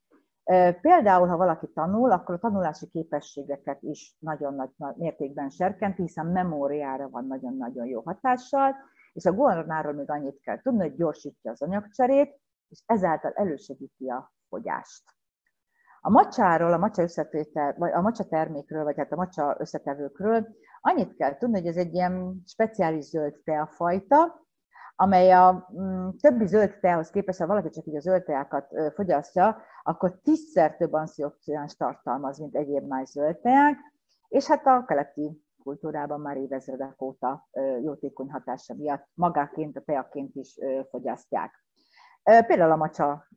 Például, ha valaki tanul, akkor a tanulási képességeket is nagyon nagy mértékben serkenti, hiszen memóriára van nagyon-nagyon jó hatással, és a guaranáról még annyit kell tudni, hogy gyorsítja az anyagcserét, és ezáltal elősegíti a fogyást. A macsáról, a macsa összetétel, vagy a macsa termékről, vagy hát a macsa összetevőkről annyit kell tudni, hogy ez egy ilyen speciális zöld teafajta, amely a mm, többi zöld teához képest, ha valaki csak így a zöld teákat fogyasztja, akkor tízszer több antioxidáns tartalmaz, mint egyéb más zöld teák, és hát a keleti kultúrában már évezredek óta jótékony hatása miatt magáként, a teaként is fogyasztják. Például a macsa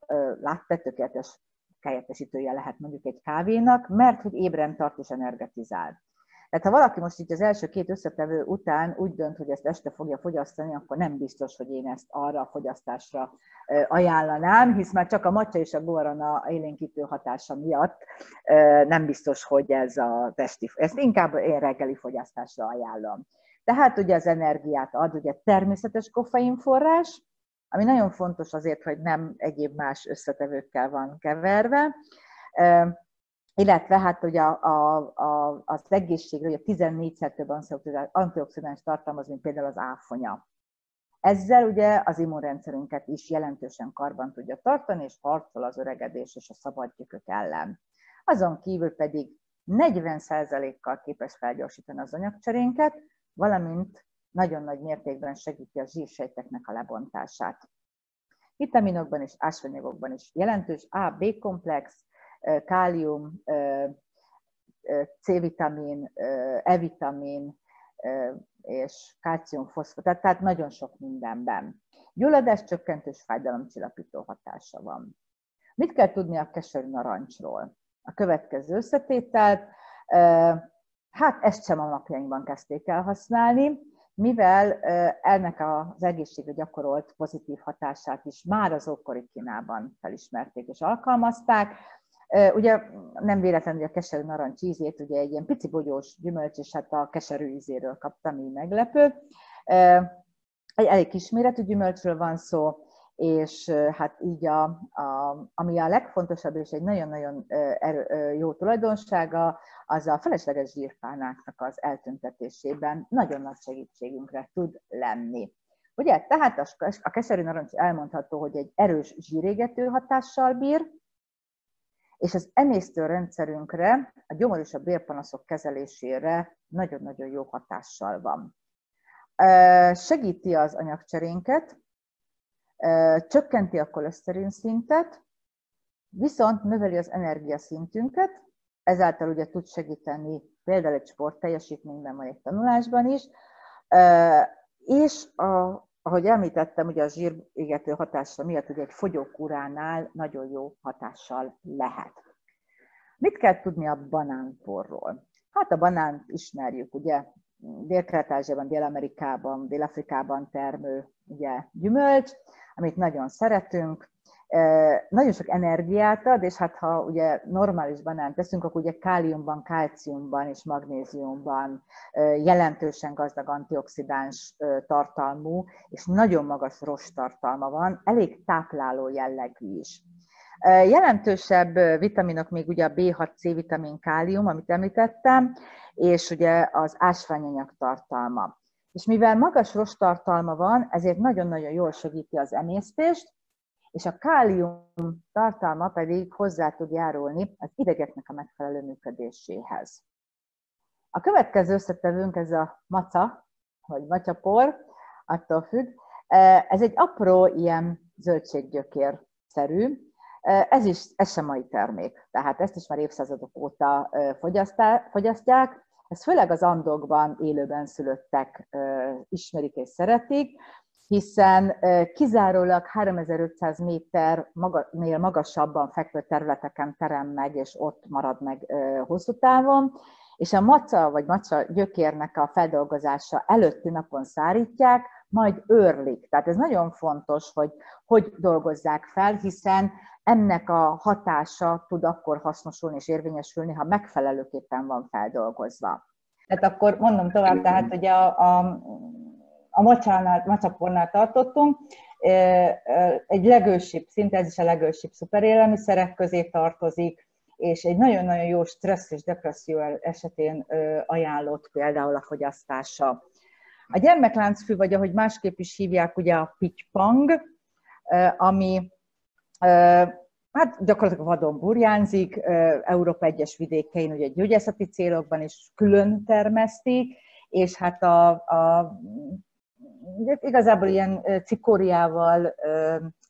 látta tökéletes helyettesítője lehet mondjuk egy kávénak, mert hogy ébren tart és energetizál. Tehát ha valaki most itt az első két összetevő után úgy dönt, hogy ezt este fogja fogyasztani, akkor nem biztos, hogy én ezt arra a fogyasztásra ajánlanám, hisz már csak a macsa és a guarana élénkítő hatása miatt nem biztos, hogy ez a testi, ezt inkább én reggeli fogyasztásra ajánlom. Tehát ugye az energiát ad, ugye természetes koffeinforrás, ami nagyon fontos azért, hogy nem egyéb más összetevőkkel van keverve, illetve hát ugye a, a, a, az egészségre ugye 14-szer több antioxidáns tartalmaz, mint például az áfonya. Ezzel ugye az immunrendszerünket is jelentősen karban tudja tartani, és harcol az öregedés és a szabadgyökök ellen. Azon kívül pedig 40%-kal képes felgyorsítani az anyagcserénket, valamint nagyon nagy mértékben segíti a zsírsejteknek a lebontását. Vitaminokban és ásványanyagokban is jelentős A-B komplex, kálium, C-vitamin, E-vitamin és kálcium, foszfat, tehát nagyon sok mindenben. Gyulladás csökkentős fájdalomcsillapító hatása van. Mit kell tudni a keserű narancsról? A következő összetételt, hát ezt sem a napjainkban kezdték el használni, mivel ennek az egészségre gyakorolt pozitív hatását is már az ókori Kínában felismerték és alkalmazták. Ugye nem véletlenül, hogy a keserű narancs ízét, ugye egy ilyen pici bogyós gyümölcs, és hát a keserű ízéről kaptam, így meglepő. Egy elég kisméretű gyümölcsről van szó, és hát így a, a, ami a legfontosabb és egy nagyon-nagyon erő, jó tulajdonsága, az a felesleges zsírpánáknak az eltüntetésében nagyon nagy segítségünkre tud lenni. Ugye, tehát a, a keserű narancs elmondható, hogy egy erős zsírégető hatással bír, és az emésztőrendszerünkre, a gyomor és a bélpanaszok kezelésére nagyon-nagyon jó hatással van. Segíti az anyagcserénket, csökkenti a koleszterin szintet, viszont növeli az energiaszintünket, ezáltal ugye tud segíteni például egy sport teljesítményben, vagy egy tanulásban is, és a, ahogy említettem, ugye a zsírégető hatása miatt ugye egy fogyókúránál nagyon jó hatással lehet. Mit kell tudni a banánporról? Hát a banánt ismerjük, ugye Dél-Kelet-Ázsiában, Dél-Amerikában, Dél-Afrikában termő ugye, gyümölcs, amit nagyon szeretünk, nagyon sok energiát ad, és hát ha ugye normális banánt teszünk, akkor ugye káliumban, kálciumban és magnéziumban jelentősen gazdag antioxidáns tartalmú, és nagyon magas rost tartalma van, elég tápláló jellegű is. Jelentősebb vitaminok még ugye a B6, C-vitamin, kálium, amit említettem, és ugye az ásványanyag tartalma. És mivel magas rost tartalma van, ezért nagyon-nagyon jól segíti az emésztést, és a kálium tartalma pedig hozzá tud járulni az idegeknek a megfelelő működéséhez. A következő összetevőnk ez a maca, vagy macsapor, attól függ. Ez egy apró ilyen zöldséggyökér-szerű, Ez, is, ez sem mai termék, tehát ezt is már évszázadok óta fogyasztják. Ez főleg az andokban élőben szülöttek ismerik és szeretik, hiszen kizárólag 3500 méternél magasabban fekvő területeken terem meg, és ott marad meg hosszú távon, és a maca vagy maca gyökérnek a feldolgozása előtti napon szárítják, majd őrlik. Tehát ez nagyon fontos, hogy hogy dolgozzák fel, hiszen ennek a hatása tud akkor hasznosulni és érvényesülni, ha megfelelőképpen van feldolgozva. Tehát akkor mondom tovább, tehát ugye a, a, a macsánál, macsapornál tartottunk, egy legősibb, szinte ez is a legősibb szuperélelmiszerek közé tartozik, és egy nagyon-nagyon jó stressz és depresszió esetén ajánlott például a fogyasztása. A gyermekláncfű, vagy ahogy másképp is hívják, ugye a pitypang, ami hát gyakorlatilag vadon burjánzik, Európa egyes vidékein ugye gyógyászati célokban is külön termesztik, és hát a, a igazából ilyen cikóriával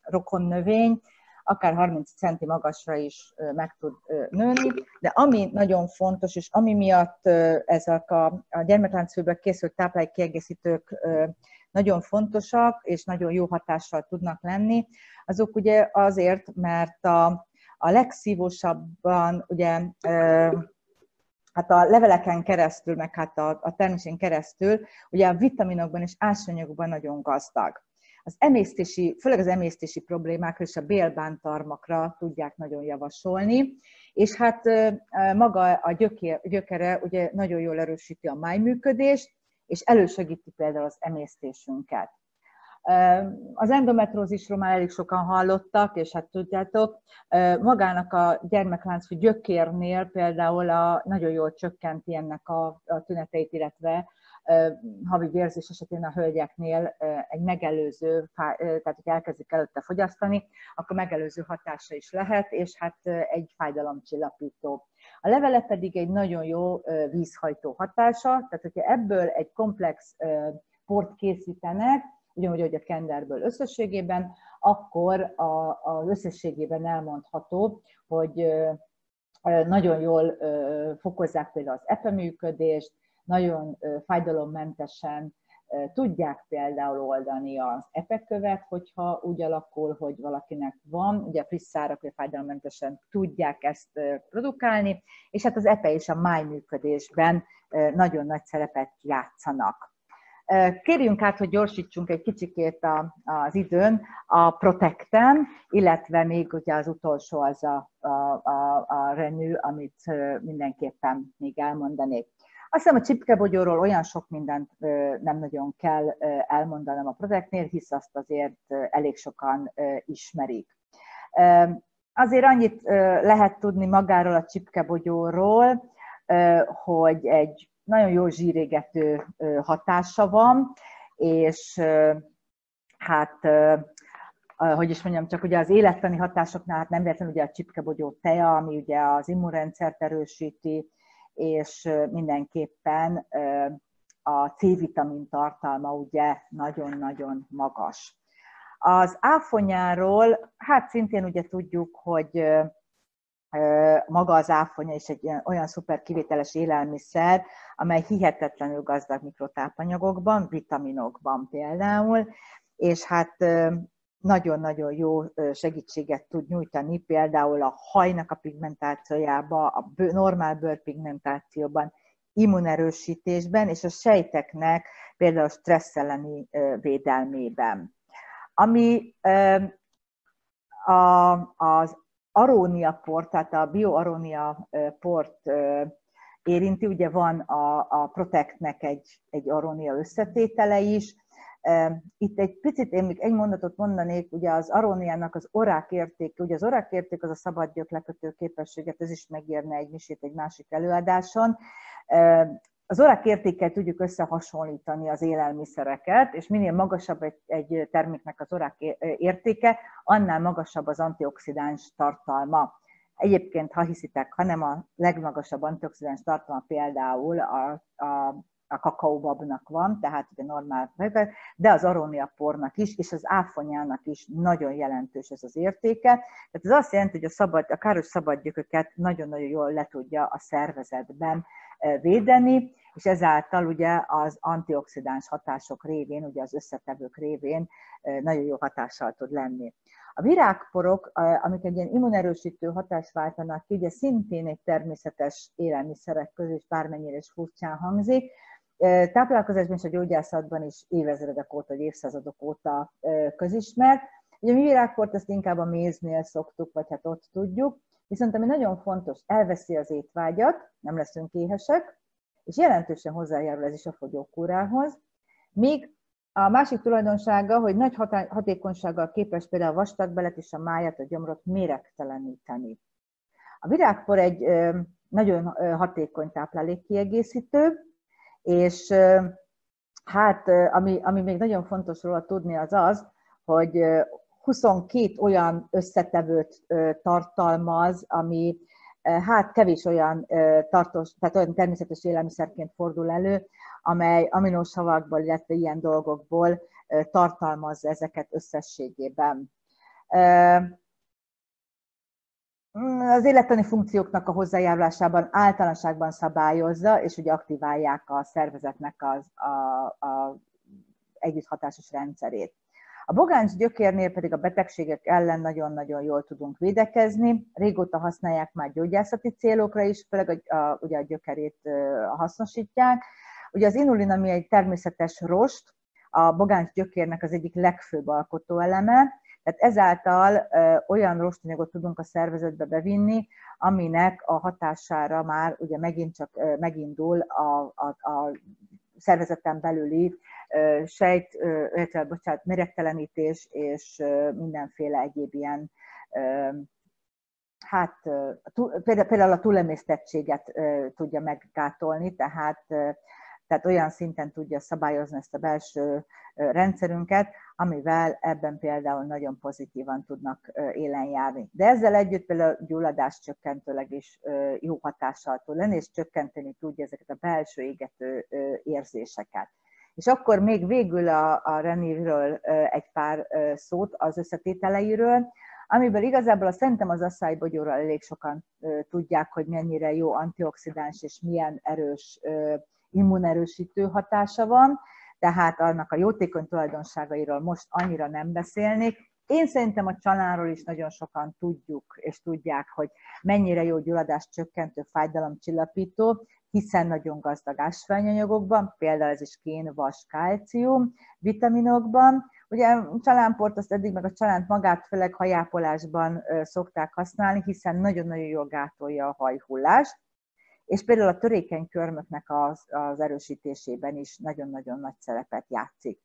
rokon növény, akár 30 centi magasra is meg tud nőni, de ami nagyon fontos, és ami miatt ezek a, a gyermekláncfőből készült táplálékkiegészítők nagyon fontosak, és nagyon jó hatással tudnak lenni, azok ugye azért, mert a, a legszívósabban ugye hát a leveleken keresztül, meg hát a, a termésén keresztül, ugye a vitaminokban és ásványokban nagyon gazdag az emésztési, főleg az emésztési problémákra és a bélbántarmakra tudják nagyon javasolni, és hát maga a gyökér, gyökere ugye nagyon jól erősíti a májműködést, és elősegíti például az emésztésünket. Az endometrózisról már elég sokan hallottak, és hát tudjátok, magának a gyermekláncfű gyökérnél például a, nagyon jól csökkenti ennek a, a tüneteit, illetve havi vérzés esetén a hölgyeknél egy megelőző, tehát hogy elkezdik előtte fogyasztani, akkor megelőző hatása is lehet, és hát egy fájdalomcsillapító. A levele pedig egy nagyon jó vízhajtó hatása, tehát hogyha ebből egy komplex port készítenek, ugyanúgy, hogy a kenderből összességében, akkor az összességében elmondható, hogy nagyon jól fokozzák például az epeműködést, nagyon fájdalommentesen tudják például oldani az epekövet, hogyha úgy alakul, hogy valakinek van, ugye friss szárak, hogy fájdalommentesen tudják ezt produkálni, és hát az epe és a májműködésben nagyon nagy szerepet játszanak. Kérjünk át, hogy gyorsítsunk egy kicsikét a, az időn a Protecten, illetve még ugye az utolsó az a, a, a, a Renew, amit mindenképpen még elmondanék. Azt hiszem a csipkebogyóról olyan sok mindent nem nagyon kell elmondanom a projektnél, hisz azt azért elég sokan ismerik. Azért annyit lehet tudni magáról a csipkebogyóról, hogy egy nagyon jó zsírégető hatása van, és hát hogy is mondjam, csak ugye az élettani hatásoknál hát nem véletlenül ugye a csipkebogyó teja, ami ugye az immunrendszert erősíti, és mindenképpen a C-vitamin tartalma ugye nagyon-nagyon magas. Az áfonyáról, hát szintén ugye tudjuk, hogy maga az áfonya is egy olyan szuper kivételes élelmiszer, amely hihetetlenül gazdag mikrotápanyagokban, vitaminokban például, és hát nagyon-nagyon jó segítséget tud nyújtani, például a hajnak a pigmentációjába, a normál bőrpigmentációban, immunerősítésben, és a sejteknek például a stressz elleni védelmében. Ami az arónia port, tehát a bioarónia port érinti, ugye van a, a Protectnek egy, egy arónia összetétele is, itt egy picit én még egy mondatot mondanék, ugye az aróniának az orák érték, ugye az orák érték az a szabad lekötő képességet, ez is megérne egy misét egy másik előadáson. Az orák értékkel tudjuk összehasonlítani az élelmiszereket, és minél magasabb egy, egy terméknek az orák értéke, annál magasabb az antioxidáns tartalma. Egyébként, ha hiszitek, hanem a legmagasabb antioxidáns tartalma például a, a a kakaóbabnak van, tehát ugye normál, de az arónia pornak is, és az áfonyának is nagyon jelentős ez az értéke. Tehát ez azt jelenti, hogy a, szabad, a káros szabadgyököket nagyon-nagyon jól le tudja a szervezetben védeni, és ezáltal ugye az antioxidáns hatások révén, ugye az összetevők révén nagyon jó hatással tud lenni. A virágporok, amik egy ilyen immunerősítő hatást váltanak ki, ugye szintén egy természetes élelmiszerek közül, és bármennyire is furcsán hangzik, táplálkozásban és a gyógyászatban is évezredek óta, vagy évszázadok óta közismert. Ugye mi virágport ezt inkább a méznél szoktuk, vagy hát ott tudjuk, viszont ami nagyon fontos, elveszi az étvágyat, nem leszünk éhesek, és jelentősen hozzájárul ez is a fogyókúrához, míg a másik tulajdonsága, hogy nagy hatékonysággal képes például a vastagbelet és a májat, a gyomrot méregteleníteni. A virágpor egy nagyon hatékony táplálékkiegészítő, és hát ami, ami még nagyon fontos róla tudni az az, hogy 22 olyan összetevőt tartalmaz, ami hát kevés olyan tartós, tehát olyan természetes élelmiszerként fordul elő, amely aminósavakból, illetve ilyen dolgokból tartalmazza ezeket összességében. Az élettani funkcióknak a hozzájárulásában általánosságban szabályozza, és ugye aktiválják a szervezetnek az a, a együtthatásos rendszerét. A bogáncs gyökérnél pedig a betegségek ellen nagyon-nagyon jól tudunk védekezni. Régóta használják már gyógyászati célokra is, főleg a, a, ugye a gyökerét hasznosítják. Ugye az inulin, ami egy természetes rost, a bogáncs gyökérnek az egyik legfőbb alkotóeleme, tehát ezáltal olyan rostanyagot tudunk a szervezetbe bevinni, aminek a hatására már ugye megint csak megindul a, a, a szervezeten belüli sejt, illetve, bocsánat, méregtelenítés és mindenféle egyéb ilyen hát például a túlemésztettséget tudja meggátolni, tehát tehát olyan szinten tudja szabályozni ezt a belső rendszerünket, amivel ebben például nagyon pozitívan tudnak élen járni. De ezzel együtt például gyulladás csökkentőleg is jó hatással tud lenni, és csökkenteni tudja ezeket a belső égető érzéseket. És akkor még végül a, a Renivről egy pár szót az összetételeiről, amiből igazából a szerintem az asszálybogyóról elég sokan tudják, hogy mennyire jó antioxidáns és milyen erős immunerősítő hatása van, tehát annak a jótékony tulajdonságairól most annyira nem beszélnék. Én szerintem a családról is nagyon sokan tudjuk, és tudják, hogy mennyire jó gyulladás csökkentő, fájdalomcsillapító, hiszen nagyon gazdag ásványanyagokban, például ez is kén, vas, kálcium, vitaminokban. Ugye a csalánport azt eddig meg a csalánt magát főleg hajápolásban szokták használni, hiszen nagyon-nagyon jól gátolja a hajhullást és például a törékeny körmöknek az, az erősítésében is nagyon-nagyon nagy szerepet játszik.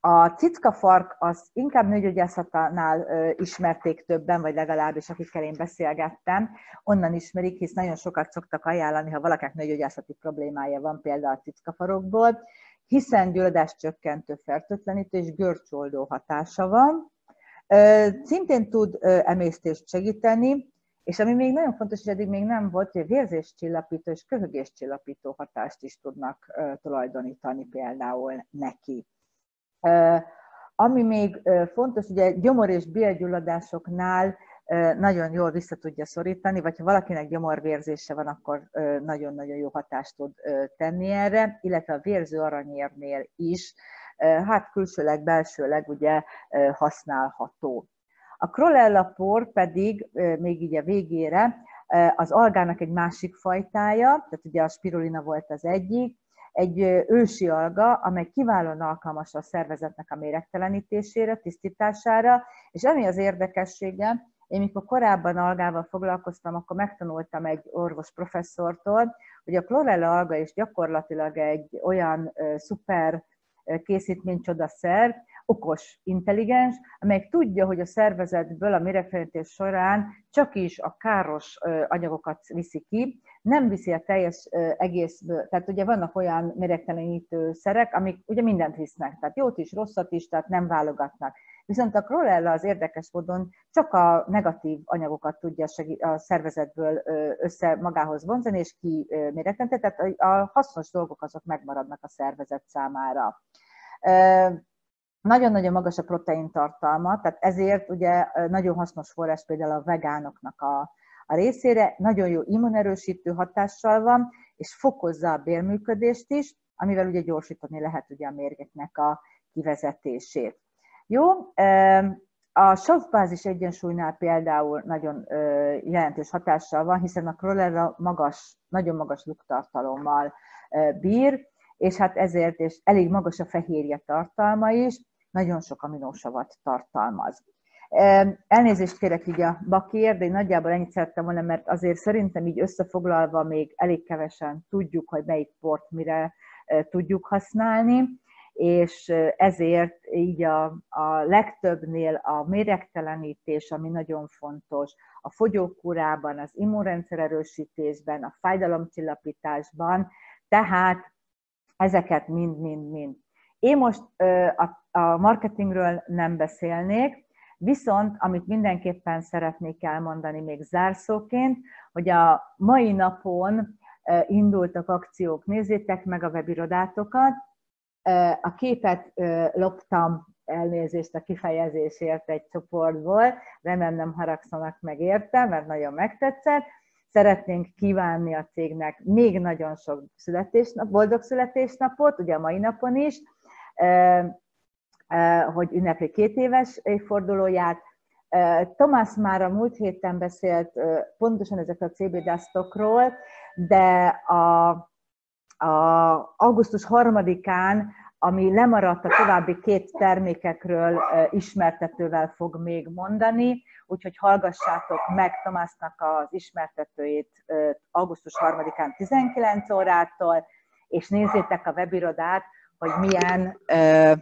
A cickafark az inkább nőgyógyászatánál ismerték többen, vagy legalábbis akikkel én beszélgettem, onnan ismerik, hisz nagyon sokat szoktak ajánlani, ha valakinek nőgyógyászati problémája van például a cickafarokból, hiszen gyulladás csökkentő, fertőtlenítő és görcsoldó hatása van. Szintén tud emésztést segíteni, és ami még nagyon fontos, hogy eddig még nem volt, hogy vérzéscsillapító és köhögéscsillapító hatást is tudnak uh, tulajdonítani például neki. Uh, ami még uh, fontos, ugye gyomor- és bélgyulladásoknál nagyon jól vissza tudja szorítani, vagy ha valakinek gyomorvérzése van, akkor nagyon-nagyon jó hatást tud tenni erre, illetve a vérző aranyérnél is, hát külsőleg, belsőleg ugye használható. A Crolella por pedig még így a végére az algának egy másik fajtája, tehát ugye a spirulina volt az egyik, egy ősi alga, amely kiválóan alkalmas a szervezetnek a méregtelenítésére, tisztítására, és ami az érdekessége, én mikor korábban algával foglalkoztam, akkor megtanultam egy orvos professzortól, hogy a chlorella alga is gyakorlatilag egy olyan szuper készítménycsodaszer, okos, intelligens, amely tudja, hogy a szervezetből a méregfejlődés során csak is a káros anyagokat viszi ki, nem viszi a teljes egészből. Tehát ugye vannak olyan méregtelenítő szerek, amik ugye mindent visznek, tehát jót is, rosszat is, tehát nem válogatnak. Viszont a Chlorella az érdekes módon csak a negatív anyagokat tudja a szervezetből össze magához vonzani és kiméretenteni, tehát a hasznos dolgok azok megmaradnak a szervezet számára. Nagyon-nagyon magas a protein tartalma, tehát ezért ugye nagyon hasznos forrás például a vegánoknak a, a részére, nagyon jó immunerősítő hatással van, és fokozza a bélműködést is, amivel ugye gyorsítani lehet ugye a mérgeknek a kivezetését. Jó, a savbázis egyensúlynál például nagyon jelentős hatással van, hiszen a chlorella magas, nagyon magas luktartalommal bír, és hát ezért és elég magas a fehérje tartalma is, nagyon sok aminósavat tartalmaz. Elnézést kérek így a bakiért, de én nagyjából ennyit szerettem volna, mert azért szerintem így összefoglalva még elég kevesen tudjuk, hogy melyik port mire tudjuk használni, és ezért így a, a legtöbbnél a méregtelenítés, ami nagyon fontos, a fogyókúrában, az immunrendszer erősítésben, a fájdalomcsillapításban, tehát ezeket mind-mind-mind. Én most a, marketingről nem beszélnék, viszont amit mindenképpen szeretnék elmondani még zárszóként, hogy a mai napon indultak akciók, nézzétek meg a webirodátokat, a képet loptam elnézést a kifejezésért egy csoportból, remélem nem haragszanak meg érte, mert nagyon megtetszett. Szeretnénk kívánni a cégnek még nagyon sok születésnap, boldog születésnapot, ugye a mai napon is, hogy ünnepli két éves évfordulóját. Tomás már a múlt héten beszélt pontosan ezekről a CBD-sztokról, de a a augusztus harmadikán, ami lemaradt a további két termékekről ismertetővel fog még mondani, úgyhogy hallgassátok meg Tomásnak az ismertetőjét augusztus 3-án 19 órától, és nézzétek a webirodát, hogy milyen ö,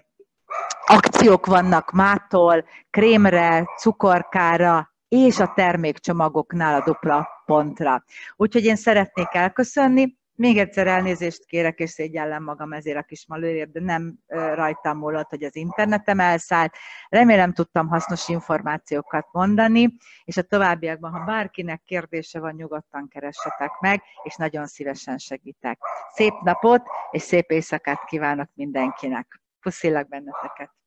akciók vannak mától, krémre, cukorkára, és a termékcsomagoknál a dupla pontra. Úgyhogy én szeretnék elköszönni, még egyszer elnézést kérek, és szégyellem magam ezért a kis malőrért, de nem rajtam múlott, hogy az internetem elszállt. Remélem tudtam hasznos információkat mondani, és a továbbiakban, ha bárkinek kérdése van, nyugodtan keressetek meg, és nagyon szívesen segítek. Szép napot, és szép éjszakát kívánok mindenkinek. Puszillak benneteket!